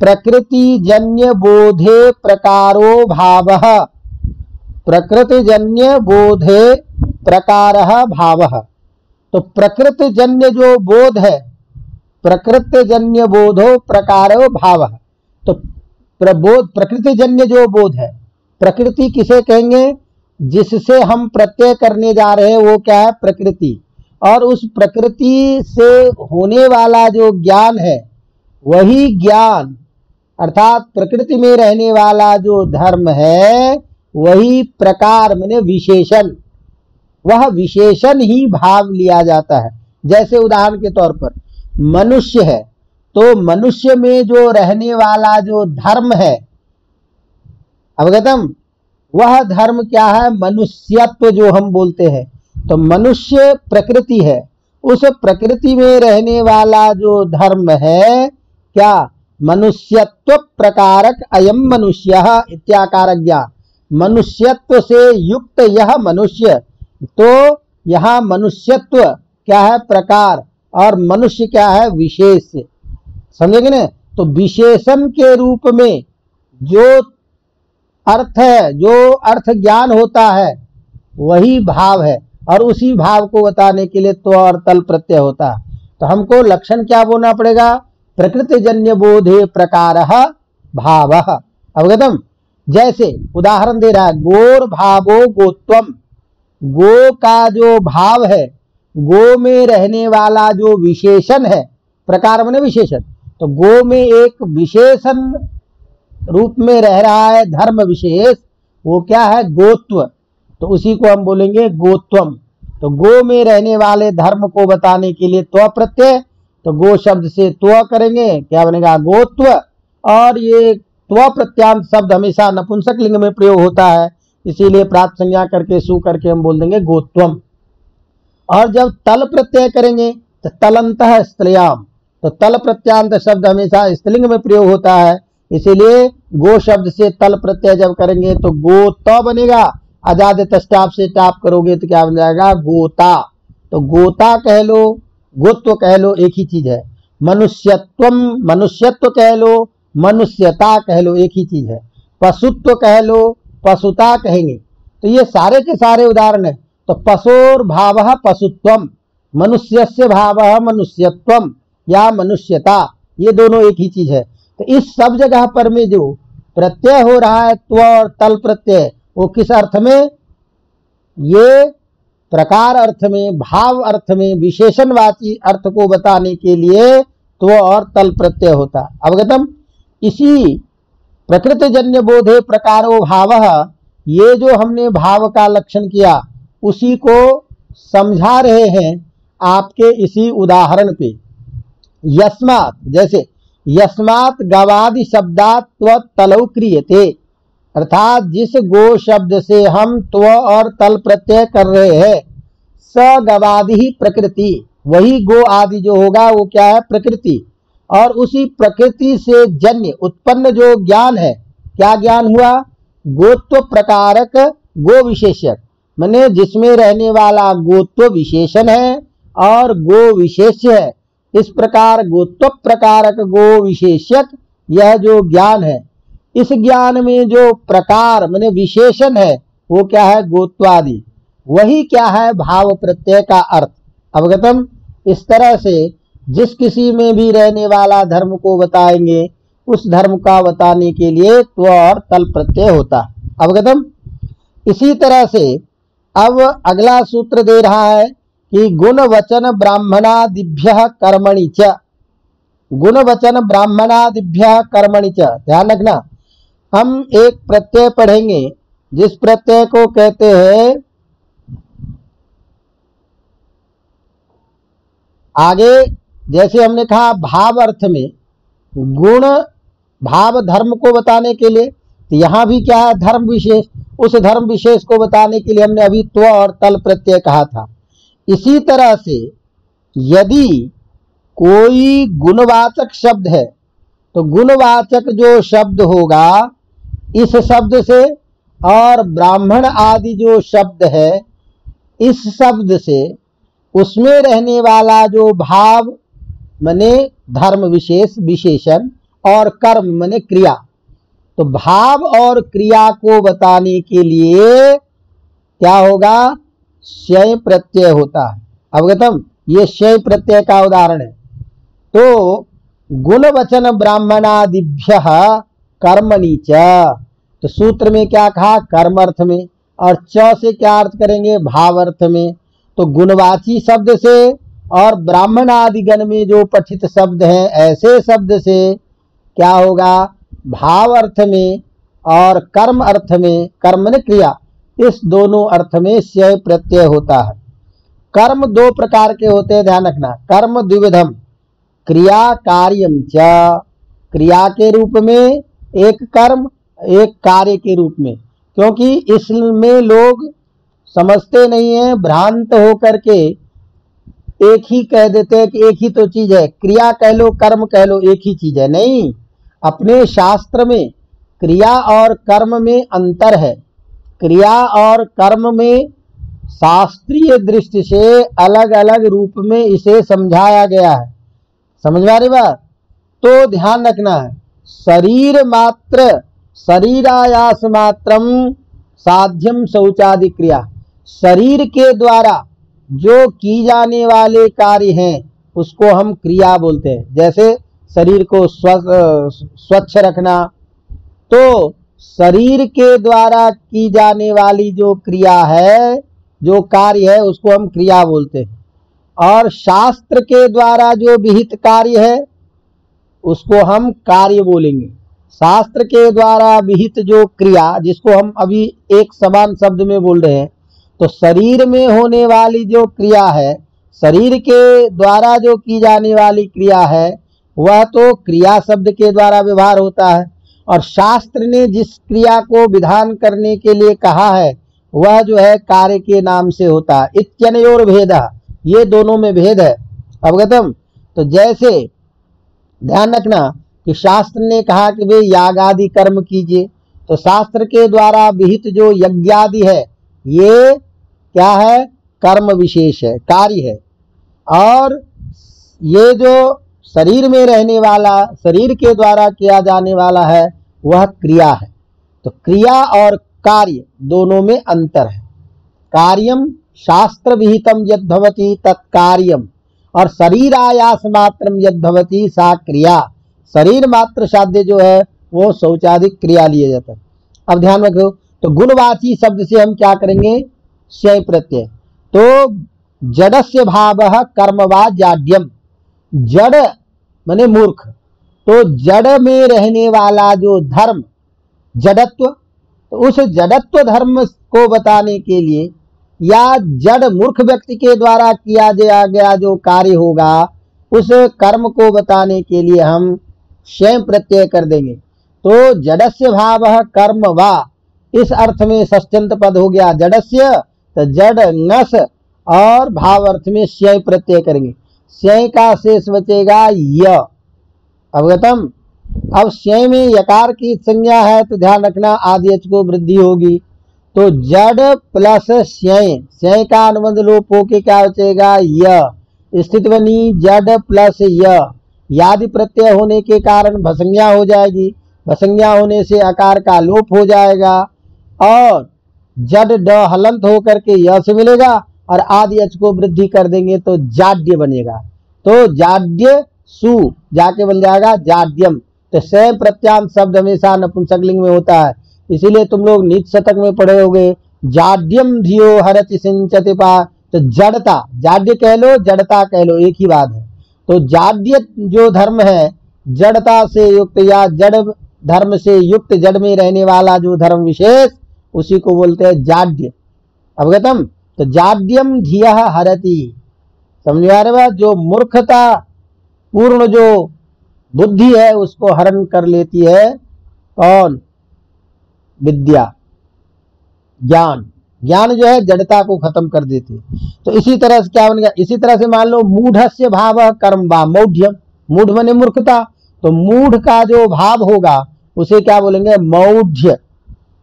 प्रकृति जन्य बोधे प्रकारो भाव। प्रकृति जन्य बोधे प्रकार भाव। तो प्रकृति जन्य जो बोध है प्रकृति जन्य बोधो प्रकारो भाव। तो प्रबोध प्रकृति जन्य जो बोध है प्रकृति किसे कहेंगे? जिससे हम प्रत्यय करने जा रहे हैं, वो क्या है? प्रकृति। और उस प्रकृति से होने वाला जो ज्ञान है, वही ज्ञान, अर्थात प्रकृति में रहने वाला जो धर्म है, वही प्रकार, मैंने विशेषण। वह विशेषण ही भाव लिया जाता है। जैसे उदाहरण के तौर पर, मनुष्य है तो मनुष्य में जो रहने वाला जो धर्म है अवगतम? वह धर्म क्या है? मनुष्यत्व जो हम बोलते हैं। तो मनुष्य प्रकृति है। उस प्रकृति में रहने वाला जो धर्म है, क्या? मनुष्यत्व प्रकारक अयम मनुष्य इत्याकार मनुष्यत्व से युक्त यह मनुष्य। तो यहाँ मनुष्यत्व क्या है? प्रकार। और मनुष्य क्या है? विशेष। समझेंगे ना? तो विशेषण के रूप में जो अर्थ है, जो अर्थ ज्ञान होता है, वही भाव है। और उसी भाव को बताने के लिए तो और तल प्रत्यय होता है। तो हमको लक्षण क्या बोलना पड़ेगा? प्रकृति जन्य बोधे प्रकार भाव। अवगतम जैसे उदाहरण दे रहा है, गोर भावो गोत्वम। गो का जो भाव है, गो में रहने वाला जो विशेषण है, प्रकार मैंने विशेषण। तो गो में एक विशेषण रूप में रह रहा है धर्म विशेष, वो क्या है? गोत्व। तो उसी को हम बोलेंगे गोत्वम। तो गो में रहने वाले धर्म को बताने के लिए त्व प्रत्यय तो गो शब्द से त्व करेंगे, क्या बनेगा? गोत्व। और ये त्व प्रत्यांत शब्द हमेशा नपुंसक लिंग में प्रयोग होता है, इसीलिए प्राप्त संज्ञा करके, सु करके हम बोल देंगे गोत्वम। और जब तल प्रत्यय करेंगे तो तलंत स्त्रियाम तो तल प्रत्यांत शब्द हमेशा स्त्रीलिंग में प्रयोग होता है इसीलिए गो शब्द से तल प्रत्यय जब करेंगे तो गो तो बनेगा। आज़ाद तस्टाप से टाप करोगे तो क्या बन जाएगा? गोता। तो गोता कह लो, गोत्व कह लो, एक ही चीज़ है। मनुष्यत्व मनुष्यत्व कह लो, मनुष्यता कह लो, एक ही चीज़ है। पशुत्व कह लो, पशुता कहेंगे। तो ये सारे के सारे उदाहरण है। तो पशोर भाव पशुत्व मनुष्य से भाव मनुष्यत्व या मनुष्यता, ये दोनों एक ही चीज़ है। तो इस सब जगह पर में जो प्रत्यय हो रहा है, त्व और तल प्रत्यय, वो किस अर्थ में? ये प्रकार अर्थ में, भाव अर्थ में, विशेषणवाची अर्थ को बताने के लिए त्व और तल प्रत्यय होता। अवगतम इसी प्रकृत जन्य बोधे प्रकारो भाव, ये जो हमने भाव का लक्षण किया, उसी को समझा रहे हैं आपके इसी उदाहरण पे। यस्मात, जैसे यस्मात गवादि शब्दात तलौ क्रियते। अर्थात जिस गो शब्द से हम त्व और तल प्रत्यय कर रहे हैं, स गवादि ही प्रकृति। वही गो आदि जो होगा, वो क्या है? प्रकृति। और उसी प्रकृति से जन्य, उत्पन्न जो ज्ञान है, क्या ज्ञान हुआ? गोत्व प्रकारक गो विशेषक। मैंने जिसमें रहने वाला गोत्व विशेषण है और गो विशेष है। इस प्रकार गोत्व प्रकारक गो विशेषक यह जो ज्ञान है, इस ज्ञान में जो प्रकार, मैंने विशेषण है, वो क्या है? गोत्वादि। वही क्या है? भाव प्रत्यय का अर्थ। अवगतम? इस तरह से जिस किसी में भी रहने वाला धर्म को बताएँगे, उस धर्म का बताने के लिए त्व और तल प्रत्यय होता। अवगतम? इसी तरह से अब अगला सूत्र दे रहा है कि गुण वचन ब्राह्मणादिभ्य कर्मणि च। गुण वचन ब्राह्मणादिभ्य कर्मणि च। ध्यान रखना। हम एक प्रत्यय पढ़ेंगे। जिस प्रत्यय को कहते हैं, आगे जैसे हमने कहा भाव अर्थ में, गुण भाव धर्म को बताने के लिए तो यहाँ भी क्या है? धर्म विशेष। उस धर्म विशेष को बताने के लिए हमने अभी त्व और तल प्रत्यय कहा था। इसी तरह से यदि कोई गुणवाचक शब्द है तो गुणवाचक जो शब्द होगा, इस शब्द से और ब्राह्मण आदि जो शब्द है, इस शब्द से उसमें रहने वाला जो भाव, मने धर्म विशेष, विशेषण और कर्म, मने क्रिया। तो भाव और क्रिया को बताने के लिए क्या होगा? शय प्रत्यय होता है। अवगतम, ये शय प्रत्यय का उदाहरण है। तो गुण वचन ब्राह्मणादिभ्य कर्म नीच तो सूत्र में क्या कहा? कर्म अर्थ में। और च से क्या अर्थ करेंगे? भाव अर्थ में। तो गुणवाची शब्द से और ब्राह्मण आदि गण में जो पठित शब्द हैं, ऐसे शब्द से क्या होगा? भाव अर्थ में और कर्म अर्थ में कर्म ने क्रिया। इस दोनों अर्थ में शय प्रत्यय होता है। कर्म दो प्रकार के होते हैं, ध्यान रखना। कर्म द्विविधम, क्रिया कार्यम च। क्रिया के रूप में एक कर्म, एक कार्य के रूप में। क्योंकि इसमें लोग समझते नहीं है, भ्रांत होकर के एक ही कह देते हैं कि एक ही तो चीज़ है। क्रिया कह लो, कर्म कह लो, एक ही चीज़ है। नहीं, अपने शास्त्र में क्रिया और कर्म में अंतर है। क्रिया और कर्म में शास्त्रीय दृष्टि से अलग अलग रूप में इसे समझाया गया है। समझ में आ रही बात? तो ध्यान रखना है। शरीर मात्र, शरीरायास मात्रम साध्यम शौचादि क्रिया। शरीर के द्वारा जो की जाने वाले कार्य हैं, उसको हम क्रिया बोलते हैं। जैसे शरीर को स्वच्छ रखना। तो शरीर के द्वारा की जाने वाली जो क्रिया है, जो कार्य है, उसको हम क्रिया बोलते हैं। और शास्त्र के द्वारा जो विहित कार्य है, उसको हम कार्य बोलेंगे। शास्त्र के द्वारा विहित जो क्रिया, जिसको हम अभी एक समान शब्द में बोल रहे हैं तो शरीर में होने वाली जो क्रिया है, शरीर के द्वारा जो की जाने वाली क्रिया है, वह तो क्रिया शब्द के द्वारा व्यवहार होता है। और शास्त्र ने जिस क्रिया को विधान करने के लिए कहा है, वह जो है कार्य के नाम से होता है। इत्यनयोर भेद, ये दोनों में भेद है। अवगतम? तो जैसे, ध्यान रखना कि शास्त्र ने कहा कि वे याग आदि कर्म कीजिए तो शास्त्र के द्वारा विहित जो यज्ञादि है, ये क्या है? कर्म विशेष है, कार्य है। और ये जो शरीर में रहने वाला, शरीर के द्वारा किया जाने वाला है वह क्रिया है। तो क्रिया और कार्य दोनों में अंतर है। कार्यम शास्त्र विहितम यद भवती तत्कार्यम और शरीर आयास मात्र यद भवती, सा क्रिया। शरीर मात्र साध्य जो है, वो शौचाधिक क्रिया लिया जाता है। अब ध्यान रखो तो गुणवाची शब्द से हम क्या करेंगे? शय प्रत्यय। तो जड़स्य भाव कर्म व जाड्यम। जड़ माने मूर्ख। तो जड़ में रहने वाला जो धर्म, जड़त्व तो उस जड़त्व धर्म को बताने के लिए या जड़ मूर्ख व्यक्ति के द्वारा किया गया गया जो कार्य होगा, उस कर्म को बताने के लिए हम स्वयं प्रत्यय कर देंगे। तो जड़स्य भाव कर्म वा, इस अर्थ में ष्टंत पद हो गया जड़स्य तो जड़ नस और भाव अर्थ में स्यय प्रत्यय करेंगे। स्यय का शेष बचेगा य। अवगतम। अब स्वयं में यकार की संज्ञा है तो ध्यान रखना, आदि को वृद्धि होगी। तो जड़ प्लस स्यय स्यय का अनुबंध लोप होके क्या बचेगा? य। स्थित बनी जड़ प्लस य। यादि प्रत्यय होने के कारण भसंज्ञा हो जाएगी। भसंज्ञा होने से आकार का लोप हो जाएगा। और जड ड हलंत होकर के य से मिलेगा, और आदि को वृद्धि कर देंगे तो जाड्य बनेगा। तो जाड्य सु, जाके बन जाएगा जाड्यम तो स प्रत्यांत शब्द हमेशा नपुंसकलिंग में होता है। इसीलिए तुम लोग नीच शतक में पढ़े होगे। जाड्यम धियो हरच सिंचति पा तो जड़ता जाड्य कह लो, जड़ता कह लो, एक ही बात है। तो जाड्य जो धर्म है, जड़ता से युक्त या जड़ धर्म से युक्त जड़ में रहने वाला जो धर्म विशेष, उसी को बोलते हैं जाड्य अवगतम तो जाड्यम धिया हरती। समझ आ रहे जो मूर्खता पूर्ण जो बुद्धि है, उसको हरण कर लेती है कौन? विद्या। ज्ञान। ज्ञान जो है, जड़ता को खत्म कर देती है। तो इसी तरह से क्या बन गया? इसी तरह से मान लो मूढ़ से भाव कर्म बा मौढ़ मूढ़ मने मूर्खता। तो मूढ़ का जो भाव होगा, उसे क्या बोलेंगे? मौढ़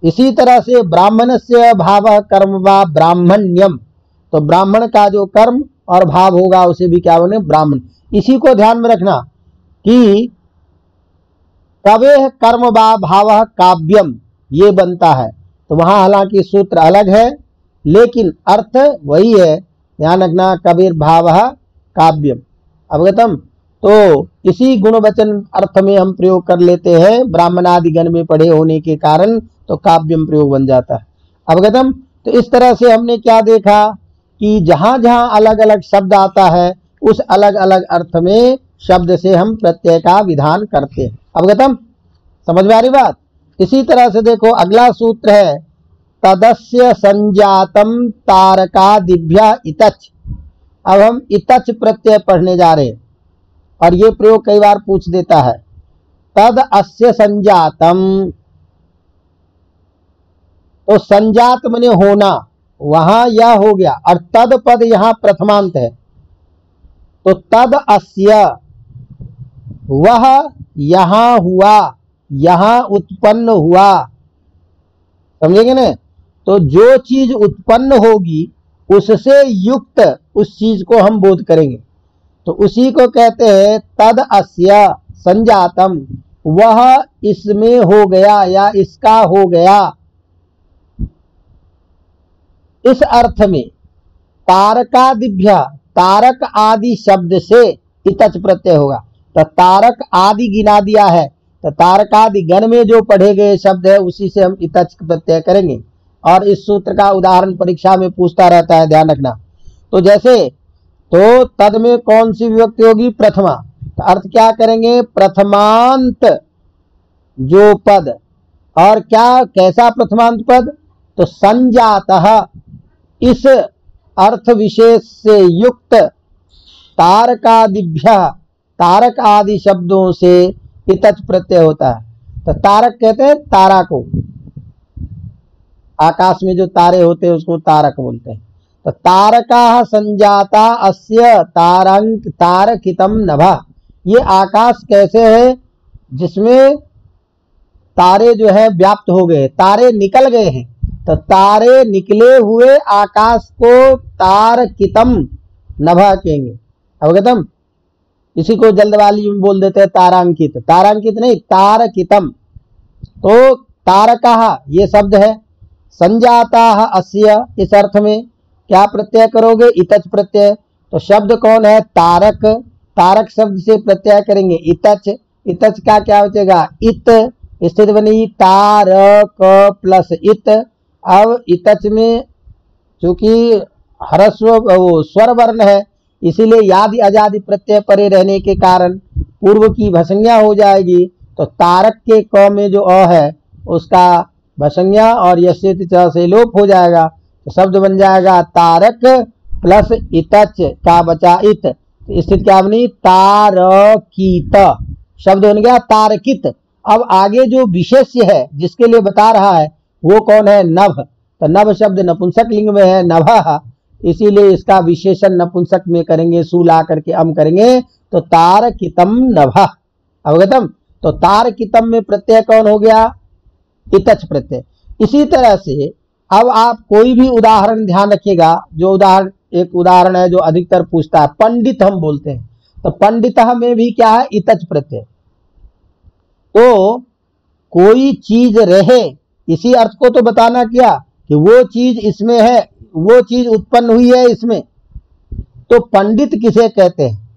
इसी तरह से ब्राह्मण से भाव कर्म व ब्राह्मण्यम। तो ब्राह्मण का जो कर्म और भाव होगा, उसे भी क्या बोले ब्राह्मण। इसी को ध्यान में रखना कि कवे कर्म बा भाव काव्यम, ये बनता है। तो वहाँ हालाँकि सूत्र अलग है, लेकिन अर्थ वही है ध्यान रखना कबीर भाव काव्यम। अवगतम? तो इसी गुण वचन अर्थ में हम प्रयोग कर लेते हैं ब्राह्मण आदि गण में पढ़े होने के कारण तो काव्यम प्रयोग बन जाता है। अवगतम? तो इस तरह से हमने क्या देखा कि जहाँ जहाँ अलग अलग शब्द आता है उस अलग अलग अर्थ में शब्द से हम प्रत्यय का विधान करते हैं। अवगतम समझ में आ रही बात? इसी तरह से देखो, अगला सूत्र है, तदस्य संजातम तारका दिव्या इतच अब हम इतच प्रत्यय पढ़ने जा रहे हैं और ये प्रयोग कई बार पूछ देता है तद अस्य संजातम। तो संजात मने होना, वहाँ यह हो गया, और तद पद यहाँ प्रथमांत है। तो तद अस्य। वह यहाँ हुआ, यहाँ उत्पन्न हुआ। समझेंगे ना तो जो चीज़ उत्पन्न होगी, उससे युक्त उस चीज़ को हम बोध करेंगे। तो उसी को कहते हैं तद अस्य, संजातम। वह इसमें हो गया या इसका हो गया। इस अर्थ में तारकादिभ्य तारक आदि शब्द से इतच प्रत्यय होगा। तो तारक आदि गिना दिया है। तो तारकादि गण में जो पढ़े गए शब्द है, उसी से हम इतच प्रत्यय करेंगे। और इस सूत्र का उदाहरण परीक्षा में पूछता रहता है, ध्यान रखना। तो जैसे तो तद में कौन सी विभक्ति होगी? प्रथमा। तो अर्थ क्या करेंगे? प्रथमांत जो पद। और क्या, कैसा प्रथमांत पद? तो संजात इस अर्थ विशेष से युक्त तारकादिभ्य तारक आदि शब्दों से इतच प्रत्यय होता है। तो तारक कहते हैं तारा को आकाश में जो तारे होते हैं, उसको तारक बोलते हैं। तो तारका संजाता अस्य तारंक तारकितम नभा। ये आकाश कैसे है? जिसमें तारे जो है, व्याप्त हो गए तारे निकल गए हैं। तो तारे निकले हुए आकाश को तारकितम नभा कहेंगे। अवगतम इसी को जल्दबाजी में बोल देते हैं तारांकित। तारांकित नहीं, तारकितम। तो तारका ये शब्द है, संजाता अस्य, इस अर्थ में। क्या प्रत्यय करोगे? इतच प्रत्यय। तो शब्द कौन है? तारक। तारक शब्द से प्रत्यय करेंगे, इतच। इतच का क्या बचेगा? इत। स्थित बनेगी तारक प्लस इत। अब इतच में चूँकि हरस्व, वो स्वर वर्ण है, इसीलिए यादि अजादि प्रत्यय परे रहने के कारण पूर्व की भसंज्ञा हो जाएगी तो तारक के क में जो अ है, उसका भसंज्ञा और यशेत से लोप हो जाएगा तो शब्द बन जाएगा तारक प्लस इतच का बचा इत। तो स्थित क्या बनी? तारकीत। शब्द बन गया तारकित। अब आगे जो विशेष्य है, जिसके लिए बता रहा है वो कौन है? नभ। तो नभ शब्द नपुंसक लिंग में है, नभ। इसीलिए इसका विशेषण नपुंसक में करेंगे सू ला करके अम करेंगे तो तार कितम नभ अवगतम तो तार कितम में प्रत्यय कौन हो गया? इतच प्रत्यय। इसी तरह से अब आप कोई भी उदाहरण ध्यान रखिएगा, जो उदाहरण, एक उदाहरण है जो अधिकतर पूछता है, पंडित हम बोलते हैं। तो पंडित में भी क्या है? इतच प्रत्यय। तो कोई चीज़ रहे इसी अर्थ को तो बताना क्या कि वो चीज़ इसमें है, वो चीज़ उत्पन्न हुई है इसमें। तो पंडित किसे कहते हैं?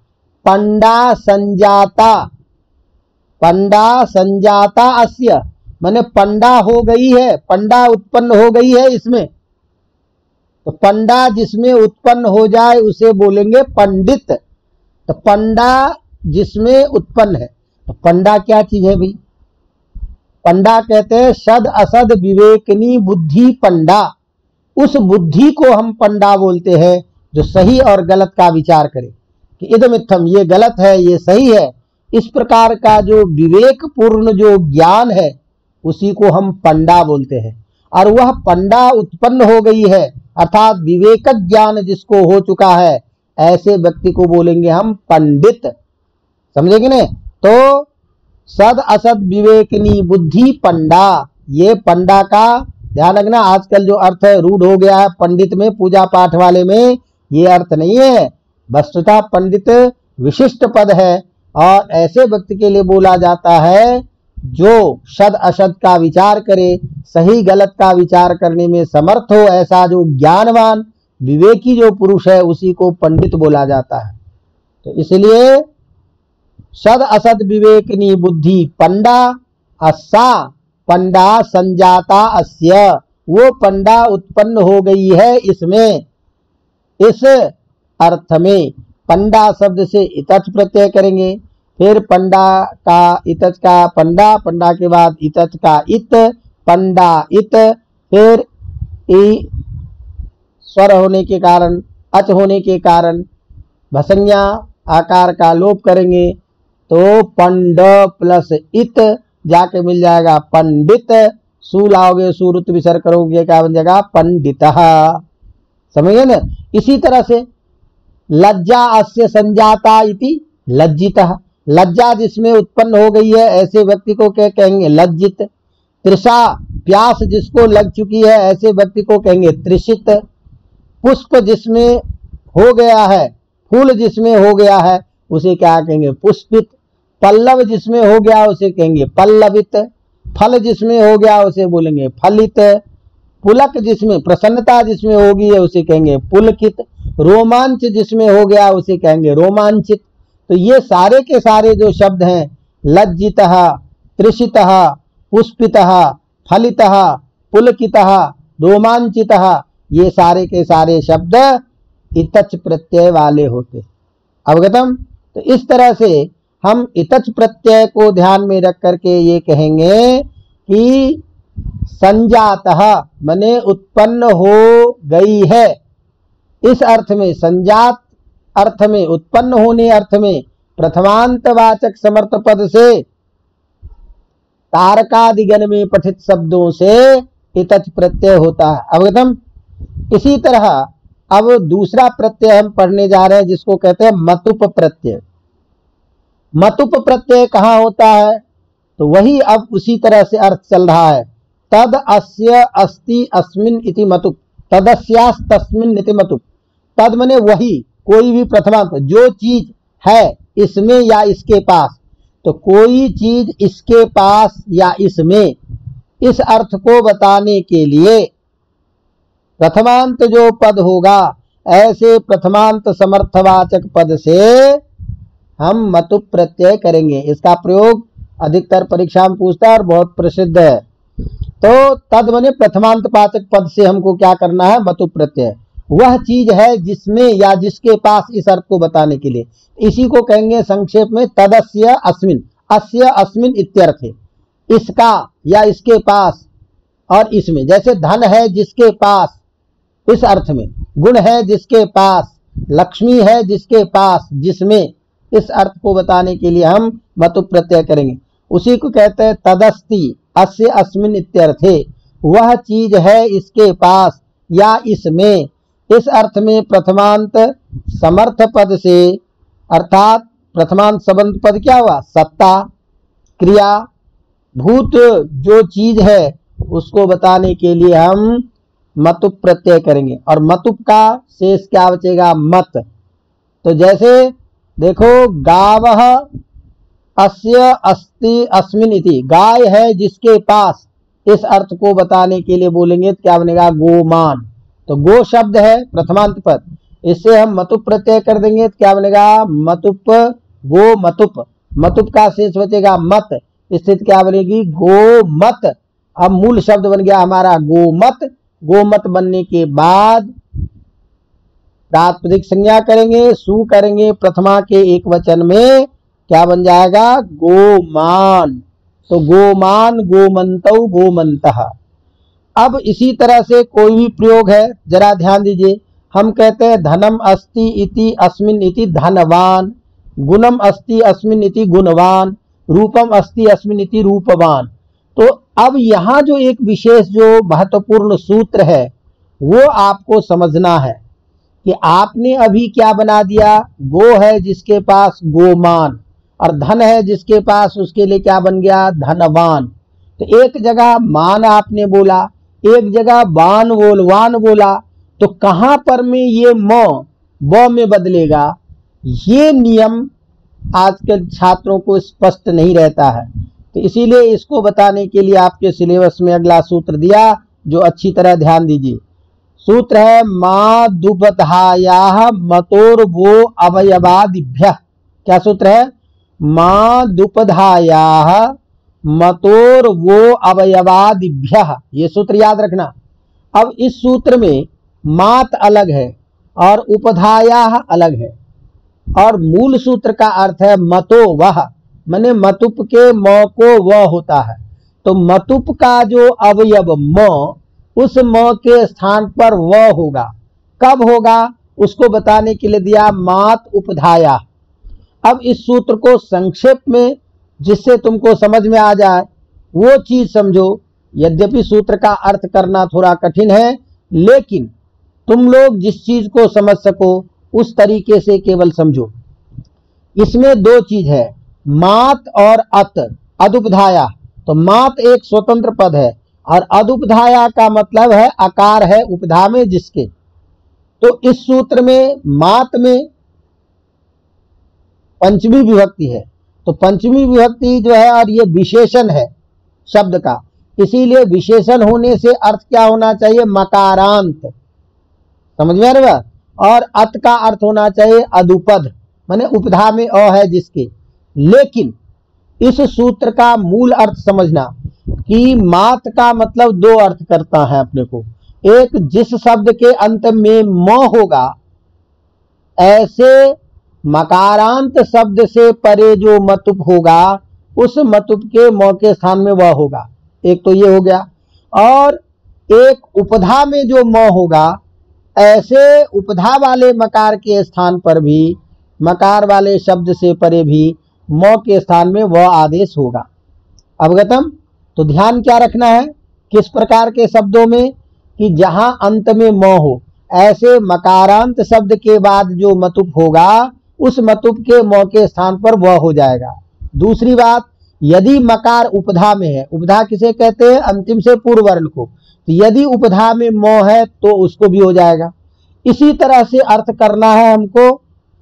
पंडा संजाता। पंडा संजाता अस्य। मैंने पंडा हो गई है, पंडा उत्पन्न हो गई है इसमें। तो पंडा जिसमें उत्पन्न हो जाए, उसे बोलेंगे पंडित। तो पंडा जिसमें उत्पन्न है। तो पंडा क्या चीज़ है भाई? पंडा कहते हैं, सद असद विवेकनी बुद्धि पंडा। उस बुद्धि को हम पंडा बोलते हैं, जो सही और गलत का विचार करे। कि इदमित्थम ये गलत है, ये सही है। इस प्रकार का जो विवेक पूर्ण जो ज्ञान है, उसी को हम पंडा बोलते हैं। और वह पंडा उत्पन्न हो गई है, अर्थात विवेक ज्ञान जिसको हो चुका है, ऐसे व्यक्ति को बोलेंगे हम पंडित। समझेंगे ना तो सद असद विवेकनी बुद्धि पंडा। ये पंडा का, ध्यान रखना, आजकल जो अर्थ है रूढ़ हो गया है पंडित में, पूजा पाठ वाले में, ये अर्थ नहीं है। वस्तुता पंडित विशिष्ट पद है और ऐसे व्यक्ति के लिए बोला जाता है जो सद अशद का विचार करे, सही गलत का विचार करने में समर्थ हो, ऐसा जो ज्ञानवान, विवेकी जो पुरुष है, उसी को पंडित बोला जाता है। तो इसलिए सद असद विवेकनी बुद्धि पंडा अस्सा पंडा संजाता अस्य। वो पंडा उत्पन्न हो गई है इसमें। इस अर्थ में पंडा शब्द से इतच प्रत्यय करेंगे। फिर पंडा का इतच का पंडा पंडा के बाद इतच का इत, पंडा इत। फिर ई स्वर होने के कारण, अच होने के कारण भसंज्ञा आकार का लोप करेंगे। तो पंड प्लस इत जाके मिल जाएगा पंडित। सू लाओगे सूरुत विसर करोगे, क्या बन जाएगा? पंडित। समझिए ना? इसी तरह से लज्जा अस्य संजाता इति लज्जित। लज्जा जिसमें उत्पन्न हो गई है, ऐसे व्यक्ति को क्या कहेंगे? लज्जित। त्रिषा प्यास जिसको लग चुकी है, ऐसे व्यक्ति को कहेंगे त्रिषित पुष्प जिसमें हो गया है, फूल जिसमें हो गया है, उसे क्या कहेंगे? पुष्पित। पल्लव जिसमें हो गया उसे कहेंगे पल्लवित, फल जिसमें हो गया उसे बोलेंगे फलित, पुलक जिसमें, प्रसन्नता जिसमें होगी उसे कहेंगे पुलकित, रोमांच जिसमें हो गया उसे कहेंगे रोमांचित। तो ये सारे के सारे जो शब्द हैं, लज्जित त्रिषित पुष्पित, फलित, पुलकित, रोमांचित, ये सारे के सारे शब्द इतच प्रत्यय वाले होते। अवगतम तो इस तरह से हम इतच प्रत्यय को ध्यान में रख करके ये कहेंगे कि संजात मने उत्पन्न हो गई है। इस अर्थ में संजात अर्थ में उत्पन्न होने अर्थ में प्रथमांतवाचक समर्थ पद से तारकादिगण में पठित शब्दों से इतच प्रत्यय होता है। अवगतम इसी तरह अब दूसरा प्रत्यय हम पढ़ने जा रहे हैं जिसको कहते हैं मतुप प्रत्यय। मतुप प्रत्यय कहाँ होता है? तो वही अब उसी तरह से अर्थ चल रहा है। तद अस्य अस्ति अस्मिन इति मतुप। तदस्यास तस्मिन इति मतुप। तद मने वही, कोई भी प्रथमांत जो चीज़ है इसमें या इसके पास। तो कोई चीज़ इसके पास या इसमें, इस अर्थ को बताने के लिए प्रथमांत जो पद होगा, ऐसे प्रथमांत समर्थवाचक पद से हम मतु प्रत्यय करेंगे। इसका प्रयोग अधिकतर परीक्षा में पूछता है और बहुत प्रसिद्ध है। तो तद मने प्रथमांत पाचक पद से हमको क्या करना है? मतु प्रत्यय वह चीज़ है जिसमें या जिसके पास इस अर्थ को बताने के लिए। इसी को कहेंगे संक्षेप में तदस्य अस्मिन। अस्य अस्मिन इत्यर्थ। है इसका या इसके पास और इसमें। जैसे धन है जिसके पास, इस अर्थ में। गुण है जिसके पास। लक्ष्मी है जिसके पास, जिसमें इस अर्थ को बताने के लिए हम मतु प्रत्यय करेंगे। उसी को कहते हैं तदस्ति, अस्य अस्मिन इत्यर्थे। वह चीज़ है इसके पास या इसमें। इस अर्थ में प्रथमांत समर्थ पद से, अर्थात प्रथमांत संबंध पद क्या हुआ? सत्ता, क्रिया, भूत, जो चीज़ है, उसको बताने के लिए हम मतुप प्रत्यय करेंगे। और मतुप का शेष क्या बचेगा? मत। तो जैसे देखो, गाव अस्य अस्ति अस्मिन इति। गाय है जिसके पास इस अर्थ को बताने के लिए बोलेंगे तो क्या बनेगा? गोमान। तो गो शब्द है प्रथमांत पद। इससे हम मतुप प्रत्यय कर देंगे तो क्या बनेगा? मतुप, गो मतुप। मतुप का शेष बचेगा मत। स्थिति क्या बनेगी? गो मत अब मूल शब्द बन गया हमारा गोमत। गोमत बनने के बाद प्रातिपदिक संज्ञा करेंगे, सु करेंगे, प्रथमा के एक वचन में क्या बन जाएगा? गोमान। तो गोमान, गोमंत गोमंत। अब इसी तरह से कोई भी प्रयोग है, जरा ध्यान दीजिए। हम कहते हैं, धनम अस्ति इति अस्मिन इति धनवान। गुणम अस्ति अस्मिन इति गुणवान। रूपम अस्ति अस्मिन इति रूपवान। तो अब यहाँ जो एक विशेष, जो महत्वपूर्ण सूत्र है, वो आपको समझना है। कि आपने अभी क्या बना दिया? गो है जिसके पास गोमान, और धन है जिसके पास उसके लिए क्या बन गया? धनवान। तो एक जगह मान आपने बोला, एक जगह बान बोल, वान बोला तो कहाँ पर में ये म, ब में बदलेगा? ये नियम आजकल छात्रों को स्पष्ट नहीं रहता है। तो इसीलिए इसको बताने के लिए आपके सिलेबस में अगला सूत्र दिया, जो अच्छी तरह ध्यान दीजिए। सूत्र है, मा दुपधाया मतोर वो अवयवादिभ्य। क्या सूत्र है? मा दुपधाया मतोर वो अवयवादिभ्य। ये सूत्र याद रखना। अब इस सूत्र में मात अलग है और उपधाया अलग है। और मूल सूत्र का अर्थ है मतो वह। मैने मतुप के म को व होता है। तो मतुप का जो अवयव म उस म के स्थान पर व होगा। कब होगा? उसको बताने के लिए दिया मात उपधाया। अब इस सूत्र को संक्षेप में, जिससे तुमको समझ में आ जाए, वो चीज़ समझो। यद्यपि सूत्र का अर्थ करना थोड़ा कठिन है, लेकिन तुम लोग जिस चीज़ को समझ सको, उस तरीके से केवल समझो। इसमें दो चीज़ है, मात और अत। अदुपधाया तो मात एक स्वतंत्र पद है। और अदुपधाया का मतलब है, आकार है उपधा में जिसके। तो इस सूत्र में, मात में पंचमी विभक्ति है। तो पंचमी विभक्ति जो है, और ये विशेषण है शब्द का। इसीलिए विशेषण होने से अर्थ क्या होना चाहिए? मकारांत। समझ में आ और अत का अर्थ होना चाहिए, अदुपद। माने उपधा में अ है जिसके। लेकिन इस सूत्र का मूल अर्थ समझना कि मात का मतलब दो अर्थ करता है अपने को। एक, जिस शब्द के अंत में म होगा, ऐसे मकारांत शब्द से परे जो मतुप होगा, उस मतुप के म के स्थान में वह होगा। एक तो ये हो गया। और एक उपधा में जो म होगा, ऐसे उपधा वाले मकार के स्थान पर भी, मकार वाले शब्द से परे भी म के स्थान में वह आदेश होगा। अवगतम तो ध्यान क्या रखना है? किस प्रकार के शब्दों में? कि जहाँ अंत में म हो। ऐसे मकारांत शब्द के बाद जो मतुप होगा, उस मतुप के म के स्थान पर व हो जाएगा। दूसरी बात, यदि मकार उपधा में है, उपधा किसे कहते हैं? अंतिम से पूर्व वर्ण को। तो यदि उपधा में म है तो उसको भी हो जाएगा। इसी तरह से अर्थ करना है हमको,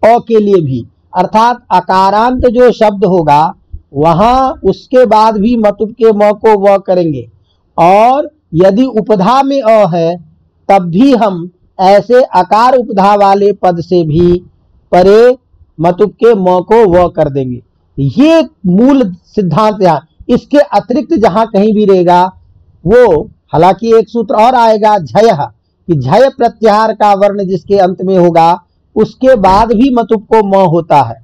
अ के लिए भी। अर्थात अकारांत जो शब्द होगा, वहाँ उसके बाद भी मतुप के म को व करेंगे। और यदि उपधा में अ है, तब भी हम ऐसे अकार उपधा वाले पद से भी परे मतुप के म को व कर देंगे। ये मूल सिद्धांत है इसके अतिरिक्त जहाँ कहीं भी रहेगा, वो हालाँकि एक सूत्र और आएगा, झय, कि झय प्रत्याहार का वर्ण जिसके अंत में होगा उसके बाद भी मतुप को म होता है।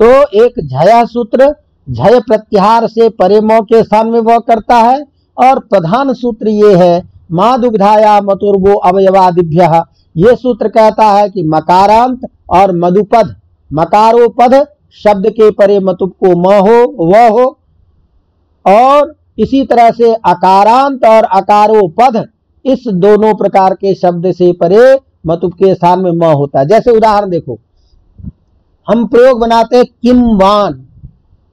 तो एक झया सूत्र झय प्रत्याहार से परे म के स्थान में वह करता है और प्रधान सूत्र ये है, माँ दुग्धाया मतुर्वो अवयवादिभ्य। ये सूत्र कहता है कि मकारांत और मधुपद मकारोपद शब्द के परे मतुप को म हो, वह हो। और इसी तरह से अकारांत और अकारोपद इस दोनों प्रकार के शब्द से परे मतुप के स्थान में म होता है। जैसे उदाहरण देखो, हम प्रयोग बनाते हैं किम वान।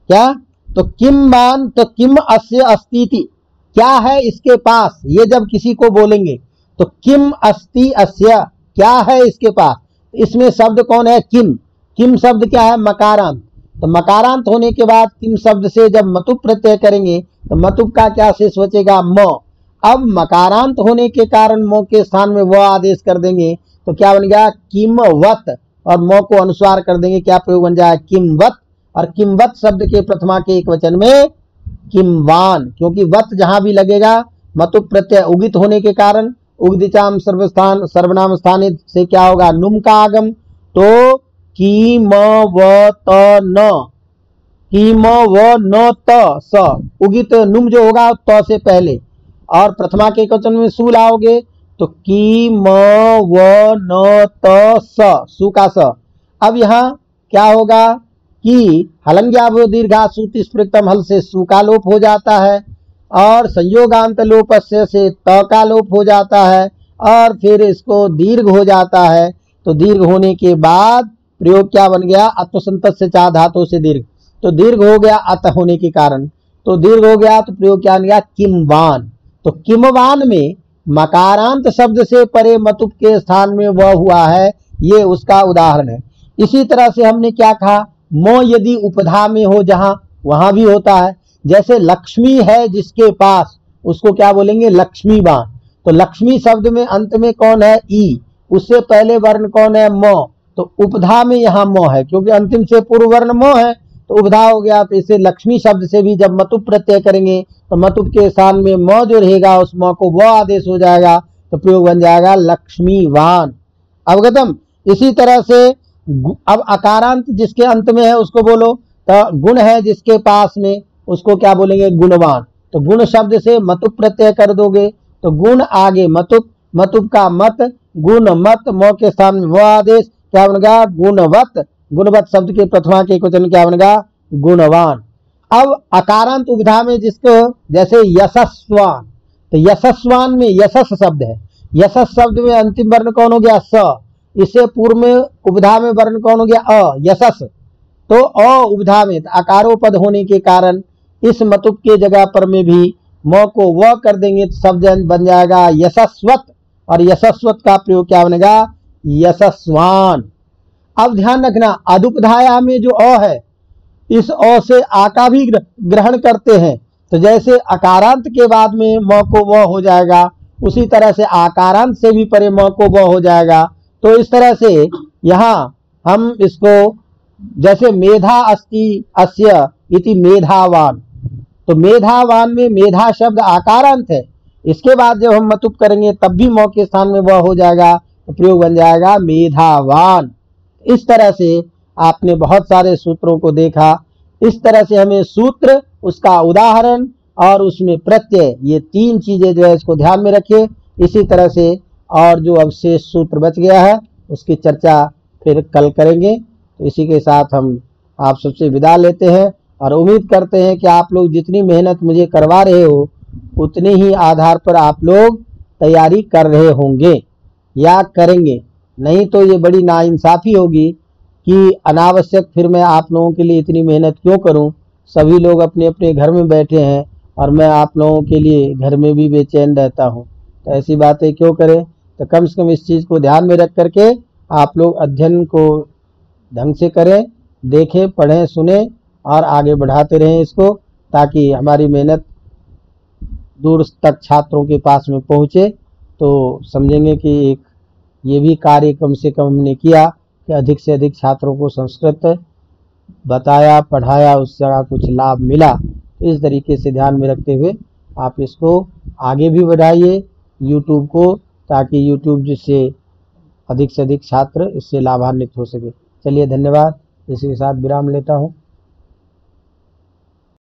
क्या? तो किम वान तो किम अस्य अस्तिति। क्या है इसके पास? ये जब किसी को बोलेंगे तो किम अस्ति अस्य। क्या है इसके पास? इसमें शब्द कौन है? किम। किम शब्द क्या है? मकारांत। तो मकारांत होने के बाद किम शब्द से जब मतुप प्रत्यय करेंगे तो मतुप का क्या शेष बचेगा? म। अब मकारांत होने के कारण मो के स्थान में वह आदेश कर देंगे। तो क्या बन गया? किमवत। और मो को अनुस्वार कर देंगे। क्या प्रयोग बन जाए किमवत। और किमवत शब्द के प्रथमा के एक वचन में किमवान, क्योंकि वत जहाँ भी लगेगा, मतु प्रत्यय उगित होने के कारण, उगदिचाम सर्वस्थान, सर्वनाम स्थानित से क्या होगा? नुम का आगम। तो किम व त न कीम व न त स। उगित नुम जो होगा, त से पहले। और प्रथमा के क्वेश्चन में सु लाओगे तो की, म, व, न, त, स, सु का स। अब यहाँ क्या होगा कि हलंग्या दीर्घा सूति स्पृतम हल से सु का लोप हो जाता है, और संयोगांत लोप से त का लोप हो जाता है, और फिर इसको दीर्घ हो जाता है। तो दीर्घ होने के बाद प्रयोग क्या बन गया? अत्वसंत से चाह धातु से दीर्घ। तो दीर्घ हो गया अत होने के कारण। तो दीर्घ हो गया तो प्रयोग क्या बन गया? किमवान तो किमवान में मकारांत शब्द से परे मतुप के स्थान में वह हुआ है, ये उसका उदाहरण है। इसी तरह से हमने क्या कहा? मो यदि उपधा में हो जहाँ, वहाँ भी होता है। जैसे लक्ष्मी है जिसके पास, उसको क्या बोलेंगे? लक्ष्मीवान तो लक्ष्मी शब्द में अंत में कौन है? ई। उससे पहले वर्ण कौन है? मो। तो उपधा में यहाँ मो है, क्योंकि अंतिम से पूर्व वर्ण मो है। तो उपधा हो गया तो इसे लक्ष्मी शब्द से भी जब मतुप प्रत्यय करेंगे तो मतुप के स्थान में म जो रहेगा, उस म को व आदेश हो जाएगा तो प्रयोग बन जाएगा लक्ष्मीवान। अवगतम इसी तरह से अब अकारांत जिसके अंत में है, उसको बोलो तो गुण है जिसके पास में, उसको क्या बोलेंगे? गुणवान। तो गुण शब्द से मतुप प्रत्यय कर दोगे तो गुण आगे मतुप मतुप का मत, गुण मत मो के स्थान में वो आदेश, क्या बनेगा गुणवत। गुणवत शब्द के प्रथमा के क्वेश्चन क्या बनेगा गुणवान। अब अकारांत उपधा में जिसको जैसे यशस्वान तो यशस्वान में यशस शब्द है। यशस शब्द में अंतिम वर्ण कौन हो गया? स। इससे पूर्व में उपधा में वर्ण कौन हो गया? अ। यशस। तो अ उपधा में अकारोपद होने के कारण इस मतुप के जगह पर में भी म को व कर देंगे तो शब्द बन जाएगा यशस्वत। और यशस्वत का प्रयोग क्या बनेगा? यशस्वान। अब ध्यान रखना, अदुपधाया में जो अ है इस अ से आ का भी ग्रहण करते हैं। तो जैसे अकारांत के बाद में म को व हो जाएगा, उसी तरह से आकारांत से भी परे म को व हो जाएगा। तो इस तरह से यहाँ हम इसको जैसे मेधा अस्ति अस्य इति मेधावान। तो मेधावान में मेधा शब्द आकारांत है। इसके बाद जब हम मतुप करेंगे, तब भी मौ के स्थान में वह हो जाएगा तो प्रयोग बन जाएगा मेधावान। इस तरह से आपने बहुत सारे सूत्रों को देखा। इस तरह से हमें सूत्र, उसका उदाहरण और उसमें प्रत्यय, ये तीन चीज़ें जो है इसको ध्यान में रखिए। इसी तरह से और जो अवशेष सूत्र बच गया है, उसकी चर्चा फिर कल करेंगे। तो इसी के साथ हम आप सबसे विदा लेते हैं और उम्मीद करते हैं कि आप लोग जितनी मेहनत मुझे करवा रहे हो, उतने ही आधार पर आप लोग तैयारी कर रहे होंगे या करेंगे। नहीं तो ये बड़ी नाइंसाफ़ी होगी कि अनावश्यक फिर मैं आप लोगों के लिए इतनी मेहनत क्यों करूँ? सभी लोग अपने अपने घर में बैठे हैं और मैं आप लोगों के लिए घर में भी बेचैन रहता हूँ। तो ऐसी बातें क्यों करें? तो कम से कम इस चीज़ को ध्यान में रख करके आप लोग अध्ययन को ढंग से करें, देखें, पढ़ें, सुने और आगे बढ़ाते रहें इसको, ताकि हमारी मेहनत दूर तक छात्रों के पास में पहुँचे। तो समझेंगे कि एक ये भी कार्य कम से कम हमने किया। कि अधिक से अधिक छात्रों को संस्कृत बताया, पढ़ाया उसका कुछ लाभ मिला। इस तरीके से ध्यान में रखते हुए आप इसको आगे भी बढ़ाइए यूट्यूब को, ताकि यूट्यूब जिससे अधिक से अधिक छात्र इससे लाभान्वित हो सके। चलिए धन्यवाद। इसी के साथ विराम लेता हूँ।